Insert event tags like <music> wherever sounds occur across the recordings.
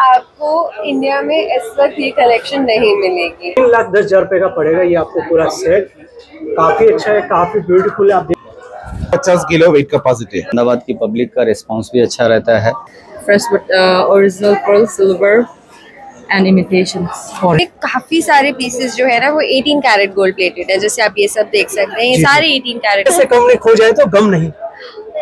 आपको इंडिया में इस वक्त ये कलेक्शन नहीं मिलेगी। तीन लाख दस हज़ार रुपए का पड़ेगा ये आपको पूरा सेट काफ़ी अच्छा है काफ़ी ब्यूटीफुल है आप देख पचास किलो वेट कैपेसिटी है। अहमदाबाद की पब्लिक का रिस्पांस भी अच्छा रहता है। Original pearl silver and imitations. ये काफ़ी सारे पीसेस जो है ना वो 18 कैरेट गोल्ड प्लेटेड है। जैसे आप ये सब देख सकते हैं ये सारे 18 कैरेट से कम नहीं खो जाए तो गम नहीं।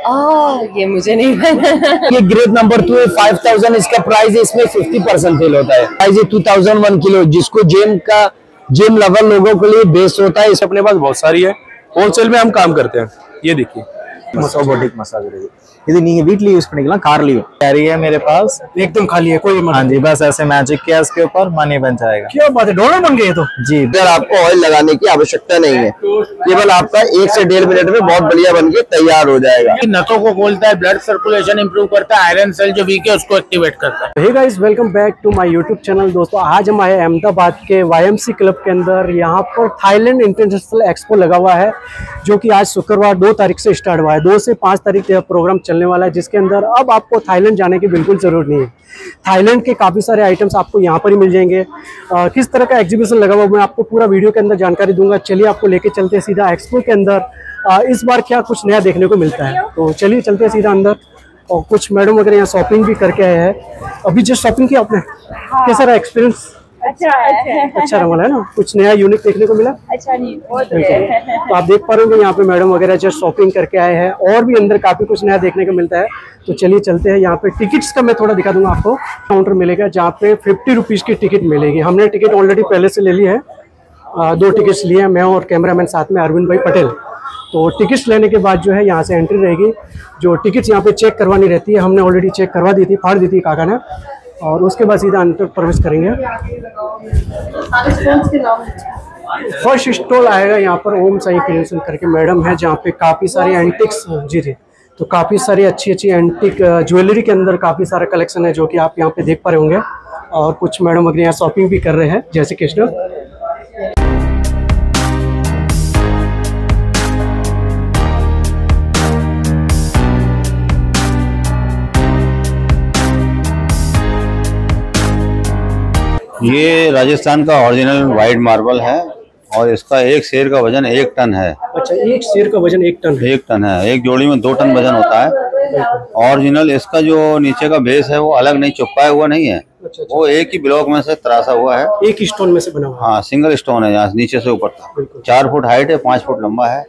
ये मुझे नहीं पता। ये ग्रेड नंबर टू है फाइव थाउज़ेंड इसका प्राइस है इसमें फिफ्टी परसेंट फेल होता है। प्राइस है टू थाउज़ेंड वन किलो जिसको जेम का जेम लवर लोगों के लिए बेस्ट होता है इस अपने पास बहुत सारी है। होलसेल में हम काम करते हैं ये देखिए। मसाज बोटिक இது நீங்க வீட்லயே யூஸ் பண்ணிக்கலாம் கார்லயும் कैरी है मेरे पास एकदम खाली है कोई हाँ जी बस ऐसे मैजिक किया इसके ऊपर मनी बन जाएगा क्या बात है डॉलर बन गए तो जी इधर आपको ऑयल लगाने की आवश्यकता नहीं है केवल आपका एक से डेढ़ मिनट में बहुत बढ़िया बन के तैयार हो जाएगा नसों को खोलता है ब्लड सर्कुलेशन इंप्रूव करता है आयरन सेल जो वीक है उसको एक्टिवेट करता है hey guys welcome back to my YouTube channel दोस्तों आज हम आए अहमदाबाद के वाईएमसी क्लब के अंदर यहाँ पर थाईलैंड इंटरनेशनल एक्सपो लगा हुआ है जो कि आज शुक्रवार दो तारीख से स्टार्ट हुआ है दो से पाँच तारीख तक प्रोग्राम चलने वाला है जिसके अंदर अब आपको थाईलैंड जाने की बिल्कुल ज़रूरत नहीं है। थाईलैंड के काफ़ी सारे आइटम्स आपको यहाँ पर ही मिल जाएँगे। अ, किस तरह का एग्जीबिशन लगा हुआ मैं आपको पूरा वीडियो के अंदर जानकारी दूँगा। चलिए आपको लेके चलते हैं सीधा एक्सपो के अंदर। अ, इस बार क्या कुछ नया देखने को मिलता है? तो चलिए चलते हैं सीधा अंदर। और कुछ मैडम वगैरह यहाँ शॉपिंग भी करके आए हैं। अभी जस्ट शॉपिंग किया आपने? कैसा रहा एक्सपीरियंस अच्छा है। अच्छा रहा वाला है ना? कुछ नया यूनिक देखने को मिला? अच्छा नहीं तो आप देख पा रहे हो यहाँ पे मैडम वगैरह जस्ट शॉपिंग करके आए हैं और भी अंदर काफ़ी कुछ नया देखने को मिलता है। तो चलिए चलते हैं। यहाँ पे टिकट्स का मैं थोड़ा दिखा दूँगा आपको। काउंटर मिलेगा जहाँ पे फिफ्टी रुपीज़ की टिकट मिलेगी। हमने टिकट ऑलरेडी पहले से ले ली है। दो टिकट्स लिए हैं मैं और कैमरामैन साथ में अरविंद भाई पटेल। तो टिकट्स लेने के बाद जो है यहाँ से एंट्री रहेगी। जो टिकट्स यहाँ पे चेक करवानी रहती है हमने ऑलरेडी चेक करवा दी थी फाड़ दी थी काका ने। और उसके बाद सीधा अंदर प्रवेश करेंगे। फ़र्स्ट स्टॉल आएगा यहाँ पर ओम साई क्रिएशन करके मैडम है, जहाँ पे काफ़ी सारे एंटिक्स जी जी। तो काफ़ी सारी अच्छी अच्छी एंटिक ज्वेलरी के अंदर काफ़ी सारा कलेक्शन है, जो कि आप यहाँ पे देख पा रहे होंगे। और कुछ मैडम वगैरह यहाँ शॉपिंग भी कर रहे हैं, जैसे कृष्ण। ये राजस्थान का ओरिजिनल वाइट मार्बल है और इसका एक शेर का वज़न एक टन है। अच्छा एक शेर का वज़न एक टन है। एक टन है। एक जोड़ी में दो टन वज़न होता है। ओरिजिनल इसका जो नीचे का बेस है वो अलग नहीं चिपकाया हुआ नहीं है। अच्छा वो एक ही ब्लॉक में से तरासा हुआ है। अच्छा एक स्टोन में से बना हुआ हाँ? सिंगल स्टोन है यहाँ नीचे से ऊपर तक। बिल्कुल। चार फुट हाइट है पाँच फुट लंबा है।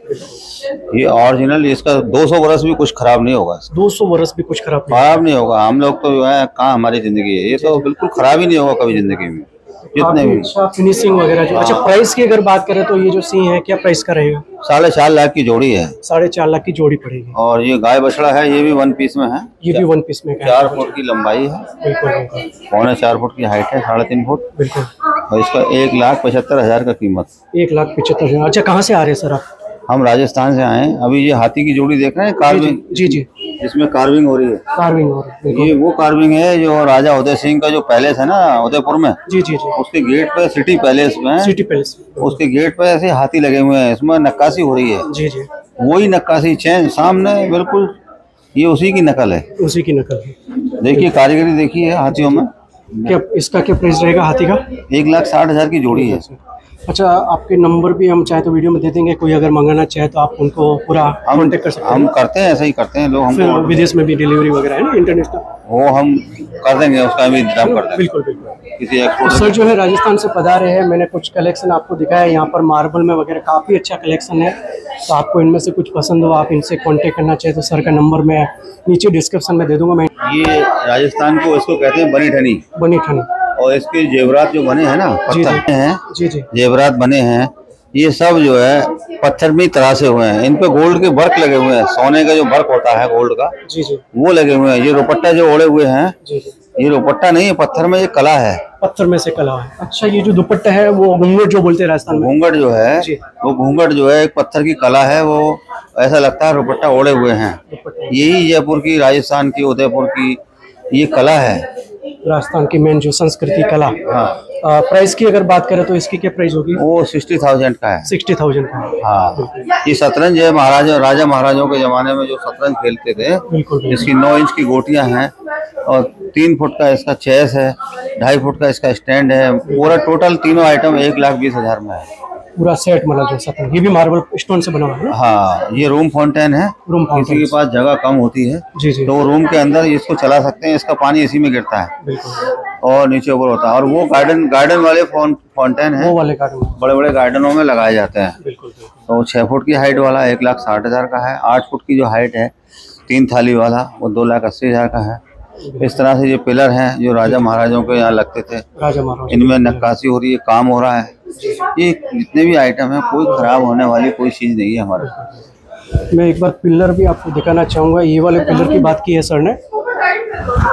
ये ओरिजिनल इसका 200 बरस भी कुछ खराब नहीं होगा। दो सौ वर्ष भी कुछ खराब खराब नहीं होगा। हम लोग तो जो है कहाँ हमारी ज़िंदगी है? ये तो बिल्कुल खराब ही नहीं होगा कभी ज़िंदगी में। जितने भी। अच्छा फिनिशिंग वगैरह जो अच्छा प्राइस की अगर बात करें तो ये जो सी है क्या प्राइस का रहेगा? साढ़े चार लाख की जोड़ी है। साढ़े चार लाख की जोड़ी पड़ेगी। और ये गाय बछड़ा है ये भी वन पीस में है। ये भी वन पीस में चार फुट की लंबाई है। बिल्कुल बिल्कुल। पौने चार फुट की हाइट है साढ़े तीन फुट। बिल्कुल। और इसका एक लाख पचहत्तर हज़ार का कीमत। एक लाख पचहत्तर हज़ार। अच्छा कहाँ से आ रहे हैं सर आप? हम राजस्थान से आए हैं। अभी ये हाथी की जोड़ी देख रहे हैं कार्विंग जी जी जिसमें कार्विंग हो रही है। कार्विंग हो रही है ये वो कार्विंग है जो राजा उदय सिंह का जो पैलेस है ना उदयपुर में। जी जी जी। उसके गेट पे सिटी पैलेस में सिटी पैलेस उसके गेट पे ऐसे हाथी लगे हुए हैं। इसमें नक्काशी हो रही है। जी जी। वही नक्काशी चेंज सामने बिल्कुल ये उसी की नकल है। उसी की नकल है। देखिए कारीगरी देखिए हाथियों में। क्या इसका क्या प्राइस रहेगा हाथी का? एक लाख साठ हज़ार की जोड़ी है। अच्छा आपके नंबर भी हम चाहे तो वीडियो में दे देंगे कोई अगर मंगाना चाहे तो आप उनको पूरा हम कर सकते हम हैं करते हैं ऐसा ही करते हैं लोग हमको विदेश में भी डिलीवरी वगैरह है ना इंटरनेशनल वो हम कर देंगे उसका भी इंतज़ाम कर देंगे। बिल्कुल बिल्कुल। किसी एक्सपोर्ट सर जो है राजस्थान से पधारे हैं मैंने कुछ कलेक्शन आपको दिखाया है यहाँ पर मार्बल में वगैरह काफ़ी अच्छा कलेक्शन है। तो आपको इनमें से कुछ पसंद हो आप इनसे कॉन्टेक्ट करना चाहे तो सर का नंबर मैं नीचे डिस्क्रिप्शन में दे दूँगा मैं ये राजस्थान को इसको कहते हैं बनी ठनी। बनी ठन। और इसके जेवरात जो बने हैं ना जी, पत्थर हैं जी जी। जेवरात बने हैं ये सब जो है पत्थर में तरासे हुए हैं। इन पे गोल्ड के वर्क लगे हुए हैं। सोने का जो वर्क होता है गोल्ड का जी जी। वो लगे हुए हैं। ये रोपट्टा जो ओढ़े हुए हैं जी जी। ये रुपट्टा नहीं है पत्थर में ये कला है। पत्थर में से कला है। अच्छा ये जो दुपट्टा है वो घूंघट जो बोलते हैं राजस्थान में। घूंघट जो है वो घूंघट जो है एक पत्थर की कला है वो ऐसा लगता है रुपट्टा ओढ़े हुए हैं। यही जयपुर की राजस्थान की उदयपुर की ये कला है। राजस्थान की मेन जो संस्कृति कला हाँ। प्राइस की अगर बात करें तो इसकी क्या प्राइस होगी? वो सिक्सटी थाउज़ेंड का है। सिक्सटी थाउज़ेंड का। हाँ। ये शतरंज है महाराजा राजा महाराजों के जमाने में जो शतरंज खेलते थे बिल्कुल इसकी नौ इंच की गोटियाँ हैं और तीन फुट का इसका चेस है ढाई फुट का इसका स्टैंड है। पूरा टोटल तीनों आइटम एक लाख बीस हज़ार में है। पूरा सेट मतलब जैसा था। ये भी मार्बल स्टोन से बना हुआ है हाँ ये रूम फाउंटेन है। रूम किसी के पास जगह कम होती है। जी जी। तो रूम के अंदर इसको चला सकते हैं इसका पानी इसी में गिरता है। और नीचे ऊपर होता है। और वो गार्डन गार्डन वाले फाउंटेन है। वो वाले गार्डन बड़े बड़े गार्डनों में लगाए जाते हैं। तो छः फुट की हाइट वाला एक लाख साठ हज़ार का है। आठ फुट की जो हाइट है तीन थाली वाला वो दो लाख अस्सी हज़ार का है। इस तरह से ये पिलर हैं जो राजा महाराजाओं के यहाँ लगते थे राजा महाराज। इनमें नक्काशी हो रही है काम हो रहा है। ये जितने भी आइटम है कोई खराब होने वाली कोई चीज़ नहीं है हमारे मैं एक बार पिलर भी आपको दिखाना चाहूँगा ये वाले पिलर की बात की है सर ने।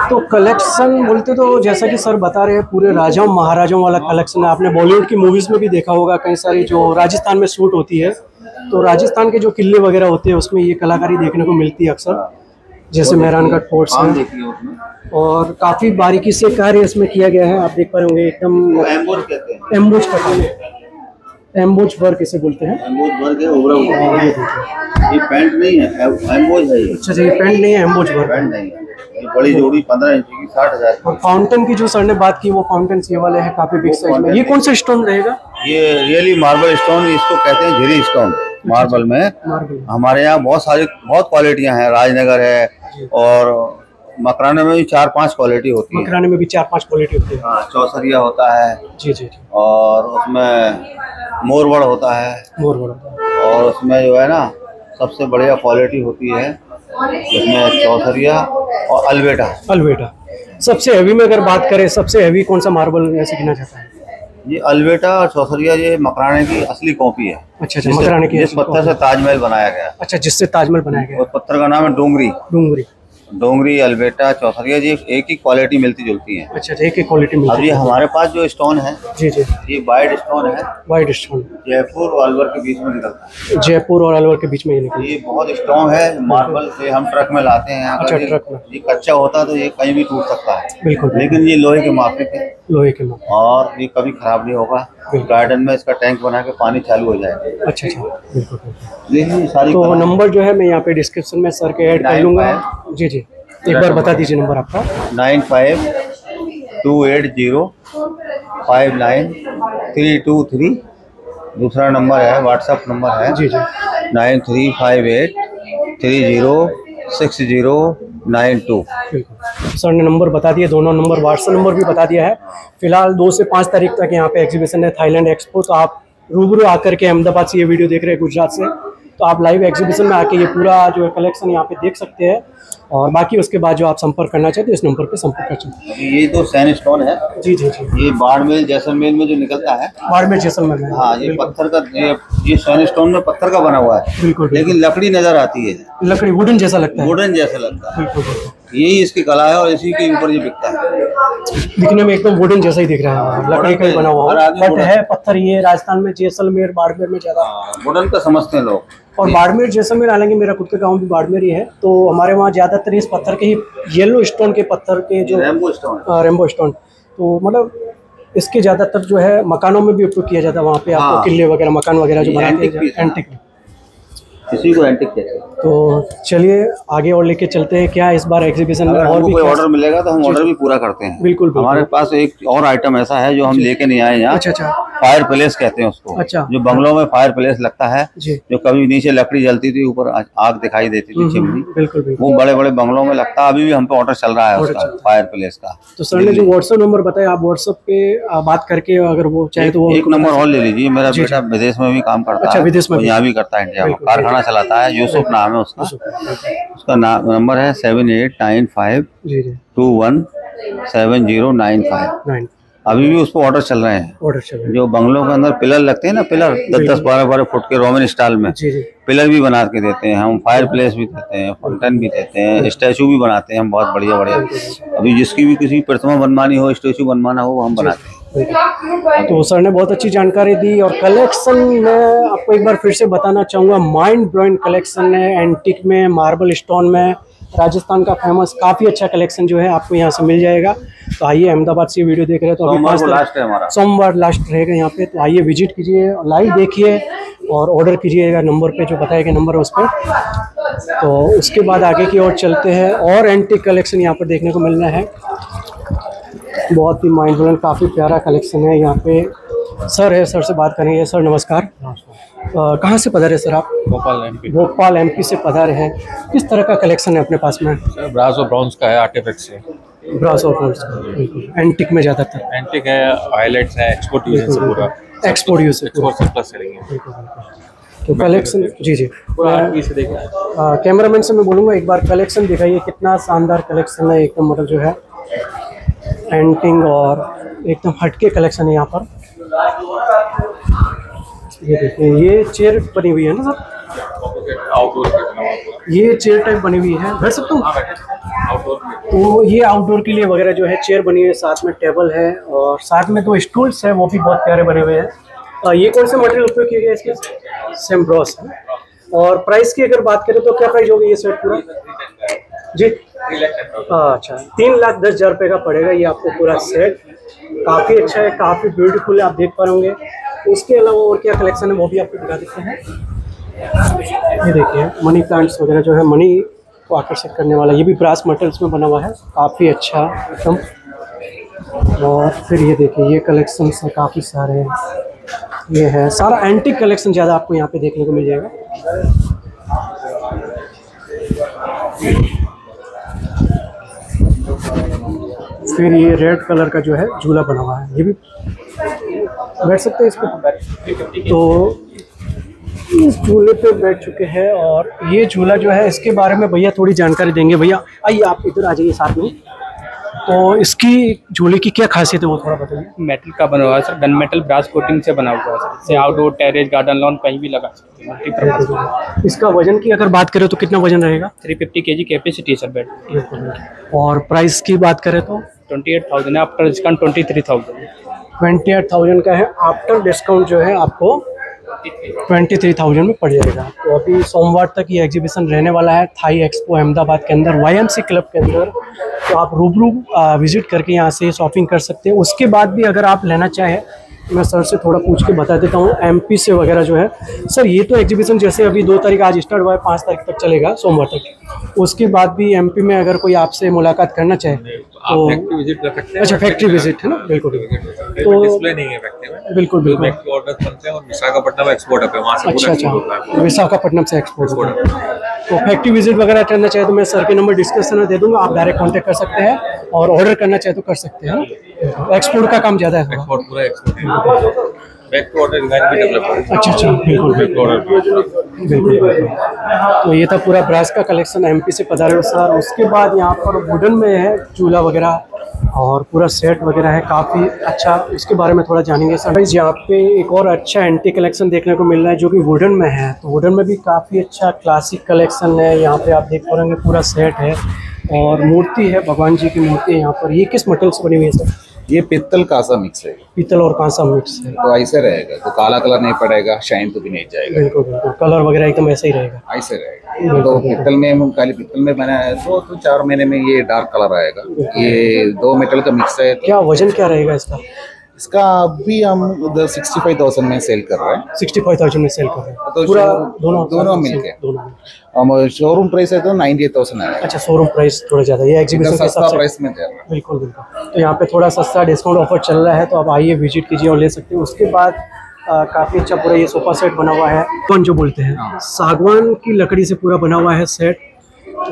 तो कलेक्शन बोलते तो जैसा कि सर बता रहे हैं पूरे राजाओं महाराजाओं वाला कलेक्शन है। आपने बॉलीवुड की मूवीज़ में भी देखा होगा कई सारी जो राजस्थान में शूट होती है। तो राजस्थान के जो किले वगैरह होते हैं उसमें ये कलाकारी देखने को मिलती है अक्सर। जैसे मेहरानगढ़ फोर्ट्स हैं। और काफ़ी बारीकी से कार्य इसमें किया गया है आप देख पा रहे होंगे एकदम एम्बोज कहते हैं। एम्बोज वर्क इसे बोलते हैं। एम्बोज वर्क है उभरा ये पैंट नहीं है एम्बोज है अच्छा अच्छा ये पेंट नहीं है एम्बोज वर्क पैंट नहीं है। बड़ी जोड़ी पंद्रह इंच की साठ हज़ार और फाउंटेन की जो सर ने बात की वो फाउंटेन ये वाले हैं काफ़ी बिग साइज़ में। ये कौन सा स्टोन रहेगा? ये रियली मार्बल स्टोन इसको कहते हैं झिरी स्टोन मार्बल में। हमारे यहाँ बहुत सारी बहुत क्वालिटियाँ हैं। राजनगर है और मकराने में भी चार पाँच क्वालिटी होती है। मकराने में भी चार पाँच क्वालिटी होती है। हाँ चौसरिया होता है जी जी जी। और उसमें मोरबड़ होता है। मोर बड़ा और उसमें जो है ना सबसे बढ़िया क्वालिटी होती है इसमें चौसरिया और अलबेटा अलवेटा। सबसे हैवी में अगर बात करें सबसे हैवी कौन सा मार्बल ऐसे गिना जाता है? ये अलबेटा और चौसरिया ये मकराने की असली कॉपी है। अच्छा अच्छा मकराने की जिस पत्थर से ताजमहल बनाया गया अच्छा जिससे ताजमहल बनाया गया उस पत्थर का नाम है डोंगरी। डूंगरी। डोंगरी अलबेटा चौथरिया जी एक ही क्वालिटी मिलती जुलती है। अच्छा एक ही क्वालिटी अब मिलती ये हमारे पास जो स्टोन है जी जी। ये वाइट स्टोन है। वाइट स्टोन जयपुर और अलवर के बीच में निकलता है। जयपुर और अलवर के बीच में ये निकली ये बहुत स्ट्रॉन्ग है मार्बल से हम ट्रक में लाते हैं। अच्छा, ट्रक में। ये, कच्चा होता तो ये कहीं भी टूट सकता है। बिल्कुल। लेकिन ये लोहे के माफिक है। लोहे के और ये कभी खराब नहीं होगा। गार्डन में इसका टैंक बना के पानी चालू हो जाएगा अच्छा अच्छा। बिल्कुल सारी तो नंबर जो है मैं यहाँ पे डिस्क्रिप्शन में सर के ऐड कर लूँगा। जी जी। एक बार बता दीजिए नंबर आपका। Nine five two eight zero five nine three two three दूसरा नंबर है व्हाट्सएप नंबर है। जी जी। Nine three five eight three zero six zero nine two. Sir ने नंबर बता दिया, दोनों नंबर व्हाट्सएप नंबर भी बता दिया है। फ़िलहाल दो से पाँच तारीख तक यहाँ पे एग्जीबिशन है थाईलैंड एक्सपो तो आप रूबरू आकर के अहमदाबाद से ये वीडियो देख रहे हैं गुजरात से। तो आप लाइव एग्जीबिशन में आके ये पूरा जो है कलेक्शन यहाँ पे देख सकते हैं। और बाकी उसके बाद जो आप संपर्क करना चाहते हो इस नंबर पर संपर्क कर सकते हैं। ये तो सैन स्टोन है जी जी जी। ये बाड़मेर जैसलमेर में जो निकलता है? बाड़मेर जैसलमेर में। हाँ ये पत्थर का ये ये सैन स्टोन में पत्थर का बना हुआ है। बिल्कुल लेकिन लकड़ी नज़र आती है। लकड़ी वुडन जैसा लगता है। वुडन जैसा लगता है। बिल्कुल। यही इसकी कला है और इसी के ऊपर ये बिकता है। दिखने में एकदम वुडन जैसा ही दिख रहा है लकड़ी का बना हुआ है बट है पत्थर ये राजस्थान में जैसलमेर बाड़मेर में ज़्यादा। वुडन का समझते हैं लोग। और बाड़मेर जैसलमेर हालाँकि मेरा खुद का गाँव भी बाड़मेर ही है तो हमारे वहाँ ज़्यादातर इस पत्थर के ही येलो स्टोन के पत्थर के जो रेम्बो स्टोन रेम्बो स्टोन तो मतलब इसके ज़्यादातर जो है मकानों में भी उपयोग किया जाता है वहाँ पे आपको हाँ। किले वगैरह मकान वगैरह जो बनाते हैं। है। एंटिक इसी को एंटिक कहते हैं तो चलिए आगे और लेके चलते हैं। क्या इस बार एग्जीबिशन में और भी कोई ऑर्डर मिलेगा तो हम ऑर्डर भी पूरा करते हैं। बिल्कुल। हमारे पास एक और आइटम ऐसा है जो हम लेके नहीं आए यहाँ अच्छा अच्छा। फायर प्लेस कहते हैं उसको। अच्छा। जो बंगलों में फायर प्लेस लगता है जो। कभी नीचे लकड़ी जलती थी ऊपर आग दिखाई देती थी चिमनी बिल्कुल बिल्कुल। वो बड़े बड़े बंगलों में लगता है। अभी भी हम पे ऑर्डर चल रहा है उसका फायर प्लेस का। तो सर ने जो व्हाट्सएप नंबर बताया आप व्हाट्सएप पे बात करके अगर वो चाहे तो एक नंबर और ले लीजिए। मेरा बेटा विदेश में भी काम करता अच्छा, है। विदेश में यहाँ भी करता है इंडिया में। बिल्कुल, कारखाना चलाता है यूसुफ नाम है उसका। उसका नाम नंबर है seven eight nine five two one seven zero nine five. अभी भी उस पर ऑर्डर चल रहे हैं। ऑर्डर चल रहा है। जो बंगलों के अंदर पिलर लगते हैं ना पिलर दस दस बारह बारह फुट के रोमन स्टाइल में। पिलर भी बना के देते हैं हम फायर प्लेस भी देते हैं फाउंटेन भी देते हैं स्टैचू भी बनाते हैं हम बहुत बढ़िया बढ़िया। अभी जिसकी भी किसी प्रतिमा बनवानी हो स्टैचू बनवाना हो वो हम बनाते हैं। तो सर ने बहुत अच्छी जानकारी दी और कलेक्शन में आपको एक बार फिर से बताना चाहूँगा माइंड ब्लोइंग कलेक्शन है एंटिक में मार्बल स्टोन में राजस्थान का फ़ेमस काफ़ी अच्छा कलेक्शन जो है आपको यहाँ से मिल जाएगा। तो आइए अहमदाबाद से वीडियो देख रहे हैं तो अभी लास्ट है हमारा। सोमवार लास्ट रहेगा यहाँ पे तो आइए विज़िट कीजिए लाइव देखिए और ऑर्डर कीजिएगा नंबर पे जो बताया गया नंबर है उस पर तो उसके बाद आगे की ओर चलते हैं और एंटिक कलेक्शन यहाँ पर देखने को मिलना है। बहुत ही माइंड ब्लोइंग काफ़ी प्यारा कलेक्शन है। यहाँ पे सर है सर से बात करेंगे। सर नमस्कार। कहाँ से पधारे सर आप? भोपाल एमपी भोपाल एमपी से पधारे हैं। किस तरह का कलेक्शन है अपने पास में? ब्रास और ब्राउन्स का है आर्टिफैक्ट से। ब्रास और ब्राउन्स का एंटिक में ज़्यादातर। एंटिक है हाईलाइट्स है एक्सपोर्ट यूज़ है पूरा। Export use export. तो कलेक्शन जी जी। अ, कैमरामैन से मैं बोलूँगा एक बार कलेक्शन दिखाइए। कितना शानदार कलेक्शन है एकदम मतलब जो है। पेंटिंग और एकदम हटके कलेक्शन है यहाँ पर। ये देखिए, ये चेयर बनी हुई है ना सर? ये चेयर टाइप बनी हुई है। बैठ सकता हूँ? तो ये आउटडोर के लिए वगैरह जो है चेयर बनी हुई है, साथ में टेबल है और साथ में दो तो स्टूल्स है, वो भी बहुत प्यारे बने हुए हैं। ये कौन से मटेरियल उपयोग किए गए इसके? सेम ब्रॉस है। और प्राइस की अगर बात करें तो क्या प्राइस होगी ये सेट पूरा? जी। हाँ, अच्छा। तीन लाख दस हज़ार रुपये का पड़ेगा ये आपको पूरा सेट काफ़ी अच्छा है काफ़ी ब्यूटीफुल है आप देख पा रहे होंगे। उसके अलावा और क्या कलेक्शन है वो भी आपको दिखा देते हैं। ये देखिए मनी प्लांट्स वगैरह जो है मनी को आकर्षित करने वाला ये भी ब्रास मटेरियल्स में बना हुआ है। काफ़ी अच्छा एकदम। और फिर ये देखिए ये कलेक्शन है काफ़ी सारे हैं। ये है सारा एंटिक कलेक्शन ज़्यादा आपको यहाँ पे देखने को मिल जाएगा। फिर ये रेड कलर का जो है झूला बना हुआ है। ये भी बैठ सकते हैं इस पर तो इस झूले पे बैठ चुके हैं और ये झूला जो है इसके बारे में भैया थोड़ी जानकारी देंगे। भैया आइए आप इधर आ जाइए साथ में। तो इसकी झूले की क्या खासियत है वो थोड़ा बताइए। मेटल का बना हुआ है sir gun metal brass coating से बना हुआ है सर इसे आउटडोर टेरेस गार्डन लॉन कहीं भी लगा सकते हैं। इसका वज़न की अगर बात करें तो कितना वज़न रहेगा? Three fifty K G capacity sir bed और प्राइस की बात करें तो? ट्वेंटी एट थाउज़ेंड है after discount twenty three thousand twenty eight thousand का है आफ्टर डिस्काउंट जो है आपको ट्वेंटी थ्री थाउज़ेंड में पड़ जाएगा। तो अभी सोमवार तक ये एग्जीबिशन रहने वाला है, थाई एक्सपो अहमदाबाद के अंदर वाईएमसी क्लब के अंदर। तो आप रूबरू विज़िट करके यहाँ से शॉपिंग कर सकते हैं। उसके बाद भी अगर आप लेना चाहें मैं सर से थोड़ा पूछ के बता देता हूँ एमपी से वगैरह जो है। सर ये तो एग्जीबिशन जैसे अभी दो तारीख आज स्टार्ट हुआ है पाँच तारीख तक चलेगा सोमवार तक। उसके बाद भी एमपी में अगर कोई आपसे मुलाकात करना चाहे तो अच्छा फैक्ट्री विज़िट है ना? बिल्कुल। तो है फैक्ट्री में। बिल्कुल बिल्कुल। विशाखापट्टनम से अच्छा अच्छा। विशाखापट्टनम से एक्सपोर्ट है तो फैक्ट्री विज़िट वगैरह करना चाहे तो मैं सर के नंबर डिस्क्रिप्शन में दे दूँगा, आप डायरेक्ट कांटेक्ट कर सकते हैं और ऑर्डर करना चाहे तो कर सकते हैं। एक्सपोर्ट का काम ज़्यादा है। एक्सपोर्ट पूरा export back to order design भी डेवलप है अच्छा अच्छा बिल्कुल बैक टू ऑर्डर बिल्कुल तो ये था पूरा ब्रास का कलेक्शन एम पी से पधारे सर उसके बाद यहाँ पर वुडन में है चूल्हा वगैरह और पूरा सेट वगैरह है काफ़ी अच्छा। इसके बारे में थोड़ा जानेंगे सर भाई यहाँ पे एक और अच्छा एंटी कलेक्शन देखने को मिल रहा है जो कि वुडन में है। तो वुडन में भी काफ़ी अच्छा क्लासिक कलेक्शन है। यहाँ पे आप देख पा रहे पूरा सेट है और मूर्ति है भगवान जी की मूर्ति है यहाँ पर। ये किस मटेरियल से बनी हुई है सर ये पित्तल कांसा मिक्स है पीतल और कांसा मिक्स है। तो ऐसे रहेगा तो काला कलर नहीं पड़ेगा शाइन तो भी नहीं जाएगा। बिल्कुल बिल्कुल। कलर वगैरह एकदम ऐसे ही रहेगा। ऐसे रहेगा। तो पित्तल में हम काली पित्तल में बनाया है तो, तो चार महीने में ये डार्क कलर आएगा। ये दो मेटल का मिक्स है तो क्या वज़न क्या रहेगा इसका? इसका अभी हम उधर सिक्सटी फाइव थाउज़ेंड में सेल कर रहे हैं। सिक्सटी फाइव थाउज़ेंड में सेल कर रहे हैं। तो पूरा दोनों दोनों मिलके। दोनों हम शोरूम प्राइस है तो नाइन्टी एट थाउज़ेंड आएगा अच्छा शोरूम प्राइस थोड़ा ज़्यादा ये एग्जीबिशन के हिसाब से प्राइस में दे रहा है। बिल्कुल बिल्कुल। तो यहाँ पे थोड़ा सस्ता डिस्काउंट ऑफ़र चल रहा है तो आप आइए विज़िट कीजिए और ले सकते हैं। उसके बाद काफ़ी अच्छा पूरा ये सोफा सेट बना हुआ है। कौन जो बोलते हैं सागवान की लकड़ी से पूरा बना हुआ है सेट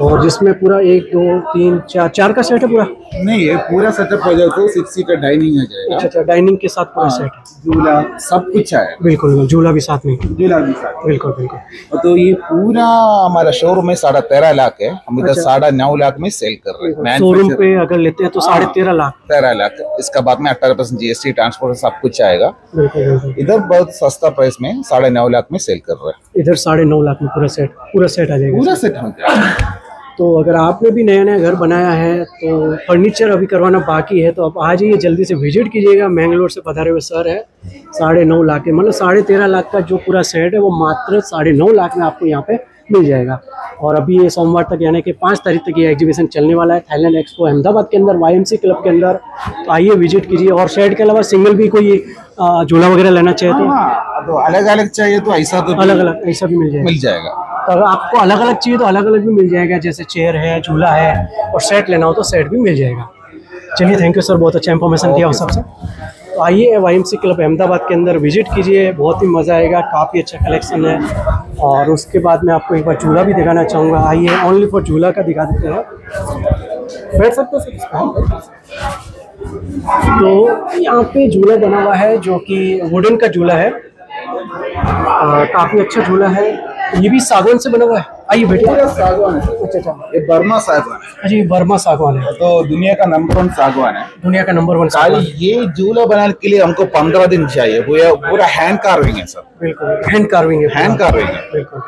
और जिसमें पूरा एक दो तीन चार चार का सेट है पूरा? नहीं ये पूरा सेटअप हो जाए तो सिक्स सीटर डाइनिंग आ जाएगा। अच्छा अच्छा डाइनिंग के साथ पूरा सेट है। झूला सब कुछ आएगा बिल्कुल बिल्कुल झूला भी साथ में झूला भी साथ बिल्कुल बिल्कुल। तो ये पूरा हमारा शोरूम में साढ़े तेरह लाख है। हम इधर अच्छा। साढ़े नौ लाख में सेल कर रहे हैं। शोरूम पे अगर लेते हैं तो साढ़े तेरह लाख। तेरह लाख। इसका बाद में अठारह परसेंट जीएसटी ट्रांसपोर्ट सब कुछ आएगा। इधर बहुत सस्ता प्राइस में साढ़े नौ लाख में सेल कर रहे हैं। इधर साढ़े नौ लाख में पूरा सेट पूरा सेट आ जाएगा। पूरा सेट हो जाएगा तो अगर आपने भी नया नया घर बनाया है तो फर्नीचर अभी करवाना बाकी है तो आप आ जाइए जल्दी से विज़िट कीजिएगा। मैंगलोर से पधारे हुए सर है, साढ़े नौ लाख के मतलब साढ़े तेरह लाख का जो पूरा सेट है, वो मात्र साढ़े नौ लाख में आपको यहाँ पे मिल जाएगा। और अभी ये सोमवार तक यानी कि पाँच तारीख तक ये एग्जीबिशन चलने वाला है थाईलैंड एक्सपो अहमदाबाद के अंदर वाईएमसी क्लब के अंदर। तो आइए विज़िट कीजिए। और शेड के अलावा सिंगल भी कोई झूला वगैरह लेना चाहे तो? हाँ, तो अलग अलग चाहिए तो ऐसा तो अलग अलग ऐसा भी मिल जाएगा। मिल जाएगा। तो अगर आपको अलग अलग चाहिए तो अलग अलग भी मिल जाएगा जैसे चेयर है झूला है और सेट लेना हो तो सेट भी मिल जाएगा। चलिए थैंक यू सर बहुत अच्छा इन्फॉर्मेशन दिया उस सबसे तो आइए वाई क्लब अहमदाबाद के अंदर विज़िट कीजिए, बहुत ही मज़ा आएगा, काफ़ी अच्छा कलेक्शन है। और उसके बाद मैं आपको एक बार झूला भी दिखाना चाहूँगा। आइए ओनली फॉर झूला का दिखा देते हैं। बैठ सकते हो तो यहाँ पे झूला बना हुआ है, जो कि वुडन का झूला है। काफ़ी अच्छा झूला है। ये भी सागवान से बना हुआ है? आइए बैठिए। सागवान है। अच्छा अच्छा। ये बर्मा सागवान है। अच्छा ये बर्मा सागवान है। तो दुनिया का नंबर वन सागवान है। दुनिया का नंबर वन खाली ये झूला बनाने के लिए हमको पंद्रह दिन चाहिए। पूरा हैंड कार्विंग है सर। बिल्कुल हैंड कार्विंग है हैंड कार्विंग है। बिल्कुल।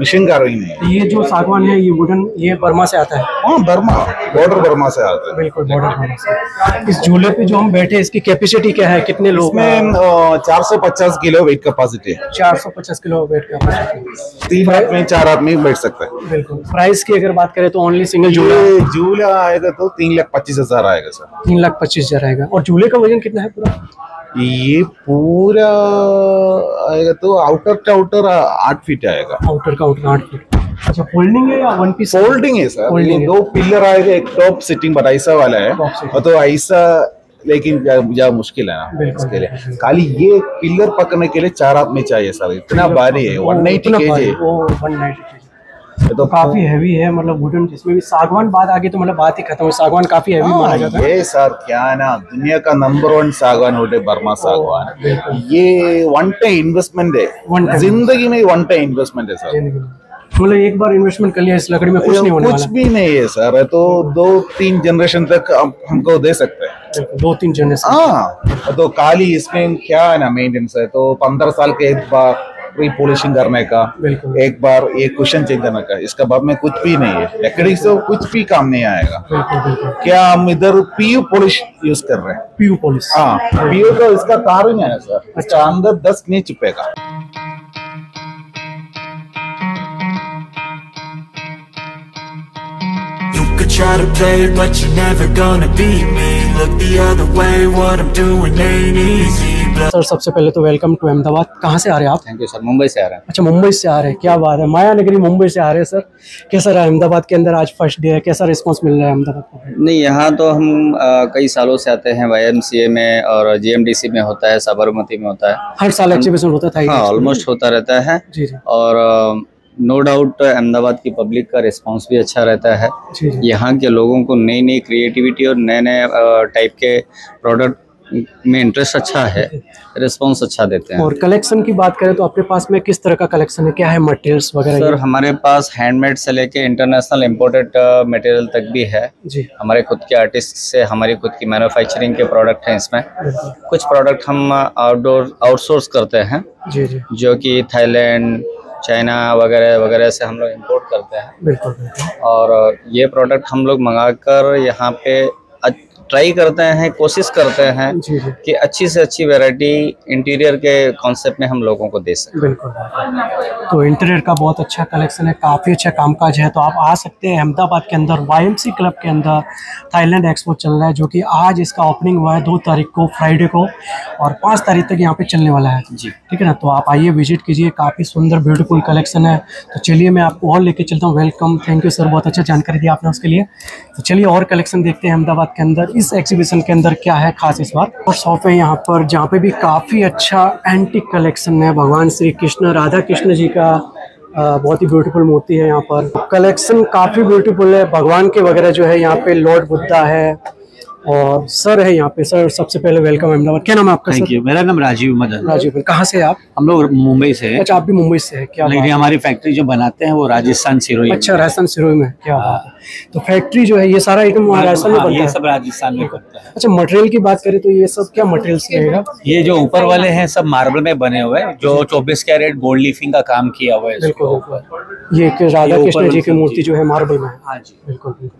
मशीन कार्विंग नहीं है। ये जो सागवान है ये वुडन ये बर्मा से आता है। हाँ बर्मा बॉर्डर बर्मा से आता है। बिल्कुल बॉर्डर बर्मा से। इस झूले पे जो हम बैठे हैं इसकी कैपेसिटी क्या है? कितने लोग इसमें चार सौ पचास किलो वेट कैपेसिटी है। चार सौ पचास किलो वेट का तीन आदमी चार आदमी बैठ सकते हैं। बिल्कुल। प्राइस की अगर बात करें तो ओनली सिंगल झूला झूला आएगा तो तीन लाख पच्चीस हज़ार आएगा सर। तीन लाख पच्चीस हज़ार आएगा। और झूले का वज़न कितना है पूरा? ये पूरा आएगा तो आउटर टू आउटर आठ फीट आएगा। आउटर का आउटर आठ फीट अच्छा फोल्डिंग है या वन पीस फोल्डिंग है सर ये दो पिलर आएगा एक टॉप सिटिंग बट ऐसा वाला है। और तो ऐसा लेकिन जा, जा मुश्किल है ना इसके लिए खाली ये पिलर पकड़ने के लिए चार आदमी चाहिए सर इतना भारी है वन इतना के जी के तो काफ़ी हैवी है मतलब वुडन जिसमें भी सागवान बाद आगे तो मतलब बात ही खत्म है सागवान काफ़ी हैवी माना जाता है। हाँ, ये सर क्या है ना दुनिया का नंबर वन सागवान होटे बर्मा सागवान। ये वन टाइम इन्वेस्टमेंट है। ज़िंदगी में वन टाइम इन्वेस्टमेंट है सर मतलब एक बार इन्वेस्टमेंट कर लिया इस लकड़ी में कुछ नहीं होने कुछ भी नहीं है सर तो दो तीन जनरेशन तक हमको दे सकते हैं। दो तीन जनरेशन हाँ तो काली इसमें क्या है ना मेंटेनेंस है तो पंद्रह साल के एक बार रिपोलिशिंग करने का एक बार एक क्वेश्चन चेंज करने का इसका बाद में कुछ भी नहीं है। लकड़ी से कुछ भी काम नहीं आएगा। बिल्कुल बिल्कुल। क्या हम इधर पीयू पॉलिश यूज़ कर रहे हैं? पीयू पॉलिस हाँ पीयू का इसका तार ही नहीं है सर इसका अंदर दस नहीं चिपेगा try to play, but you're never gonna beat me. Look the other way, what I'm doing ain't easy. Sir सबसे पहले तो वेलकम टू अहमदाबाद। कहाँ से आ रहे हैं आप? थैंक यू सर मुंबई से आ रहे हैं। अच्छा मुंबई से आ रहे हैं। क्या बात है। माया नगरी मुंबई से आ रहे हैं सर कैसा रहा अहमदाबाद के अंदर आज फ़र्स्ट डे है? कैसा रिस्पांस मिल रहा है अहमदाबाद को? नहीं यहाँ तो हम अ, कई सालों से आते हैं वाई में और जीएमडीसी में होता है साबरमती में होता है। हर साल एक्सिबिशन होता था हाँ ऑलमोस्ट होता रहता है। जी जी। और नो डाउट अहमदाबाद की पब्लिक का रिस्पांस भी अच्छा रहता है। जी जी। यहाँ के लोगों को नई नई क्रिएटिविटी और नए नए टाइप के प्रोडक्ट में इंटरेस्ट अच्छा है रिस्पांस अच्छा देते हैं। और कलेक्शन की बात करें तो आपके पास में किस तरह का कलेक्शन है? क्या है मटेरियल्स वगैरह सर हमारे पास हैंडमेड से लेके इंटरनेशनल इम्पोर्टेड मटेरियल तक भी है। जी। हमारे खुद के आर्टिस्ट से हमारी खुद की मैन्युफैक्चरिंग के प्रोडक्ट हैं इसमें। कुछ प्रोडक्ट हम आउटडोर आउटसोर्स करते हैं। जी जी। जो कि थाईलैंड चाइना वगैरह वगैरह से हम लोग इम्पोर्ट करते हैं। बिल्कुल और ये प्रोडक्ट हम लोग मंगा कर यहाँ पे ट्राई करते हैं कोशिश करते हैं कि अच्छी से अच्छी वैरायटी इंटीरियर के कॉन्सेप्ट में हम लोगों को दे सकें। बिल्कुल। तो इंटीरियर का बहुत अच्छा कलेक्शन है काफ़ी अच्छा कामकाज है। तो आप आ सकते हैं अहमदाबाद के अंदर वाईएमसी क्लब के अंदर थाईलैंड एक्सपो चल रहा है जो कि आज इसका ओपनिंग हुआ है दो तारीख को फ्राइडे को और पाँच तारीख तक यहाँ पे चलने वाला है। जी। ठीक है ना? तो आप आइए विज़िट कीजिए काफ़ी सुंदर ब्यूटीफुल कलेक्शन है। तो चलिए मैं आपको और लेके चलता हूँ। वेलकम थैंक यू सर बहुत अच्छा जानकारी दी आपने उसके लिए। तो चलिए और कलेक्शन देखते हैं अहमदाबाद के अंदर। इस एग्जीबिशन के अंदर क्या है खास इस बार? और शॉप है यहाँ पर, जहाँ पे भी काफ़ी अच्छा एंटिक कलेक्शन है। भगवान श्री कृष्ण, राधा कृष्ण जी का बहुत ही ब्यूटीफुल मूर्ति है यहाँ पर। कलेक्शन काफ़ी ब्यूटीफुल है। भगवान के वगैरह जो है यहाँ पे लॉर्ड बुद्धा है। और सर है यहाँ पे सर सबसे पहले वेलकम अहमदाबाद। क्या नाम है आपका थैंक यू मेरा नाम राजीव मदन। राजीव कहाँ से आप? हम लोग मुंबई से अच्छा आप भी मुंबई से है। क्या लेकिन हमारी फैक्ट्री जो बनाते हैं वो राजस्थान सिरोही में। अच्छा राजस्थान सिरोही में। क्या है। तो फैक्ट्री जो है ये सारा आइटम वहाँ राजस्थान में हाँ, ये सब राजस्थान में बनता है। अच्छा मटेरियल की बात करें तो ये सब क्या मटेरियल्स रहेगा? ये जो ऊपर वाले हैं सब मार्बल में बने हुए हैं। जो 24 कैरेट गोल्ड लीफिंग का काम किया हुआ है बिल्कुल ये राधा कृष्ण जी की मूर्ति जो है मार्बल में हाँ जी। बिल्कुल बिल्कुल।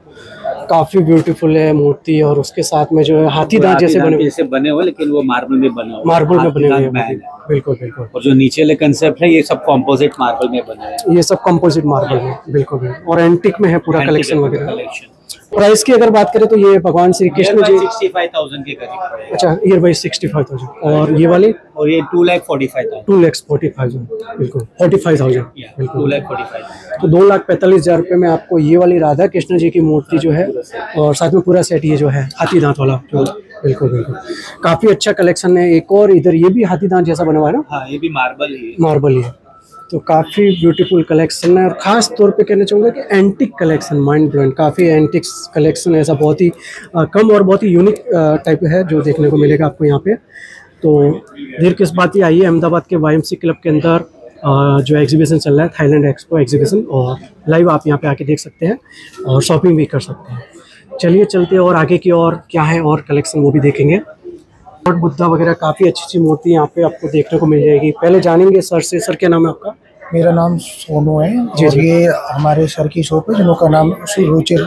काफ़ी ब्यूटीफुल है मूर्ति और उसके साथ में जो है हाथी दांत जैसे बने हुए जैसे बने हुए लेकिन वो मार्बल में बने हुए। मार्बल में बने हुए हैं है। बिल्कुल बिल्कुल। और जो नीचे वाले कंसेप्ट है ये सब कॉम्पोजिट मार्बल में बने हैं। ये सब कंपोजिट मार्बल है बिल्कुल बिल्कुल। और एंटिक में है पूरा कलेक्शन वगैरह। प्राइस की अगर बात करें तो ये भगवान Shri Krishna ji sixty five thousand के करीब अच्छा ईयर सिक्सटी फाइव थाउज़ेंड और ये वाले? और ये two lakh forty five two lakhs forty five बिल्कुल। फोर्टी फाइव थाउज़ेंड टू बिल्कुल। लैख फोर्टी फाइव तो दो लाख पैंतालीस हज़ार रुपये में आपको ये वाली राधा कृष्ण जी की मूर्ति जो है और साथ में पूरा सेट ये जो है हाथी दांत वाला जो बिल्कुल बिल्कुल। काफ़ी अच्छा कलेक्शन है। एक और इधर ये भी हाथी दांत जैसा बना हुआ है ना? हाँ ये भी मार्बल ही है। मार्बल ही है। तो काफ़ी ब्यूटीफुल कलेक्शन है। और ख़ास तौर पे कहना चाहूँगा कि एंटिक कलेक्शन माइंड ब्लोइंग काफ़ी एंटिक्स कलेक्शन ऐसा बहुत ही कम और बहुत ही यूनिक टाइप है जो देखने को मिलेगा आपको यहाँ पे। तो देर किस बात ही आइए अहमदाबाद के वाई क्लब के अंदर। जो एग्जीबिशन चल रहा है थाईलैंड एक्सपो एग्जीबिशन और लाइव आप यहाँ पे आके देख सकते हैं और शॉपिंग भी कर सकते हैं। चलिए चलते हैं और आगे की और क्या है और कलेक्शन वो भी देखेंगे। और बुद्धा वगैरह काफ़ी अच्छी अच्छी मूर्ति यहाँ पे आपको देखने को मिल जाएगी। पहले जानेंगे सर से। सर क्या नाम है आपका? मेरा नाम सोनू है जी, और जी। ये हमारे सर की शॉप है जिनका नाम रुचिर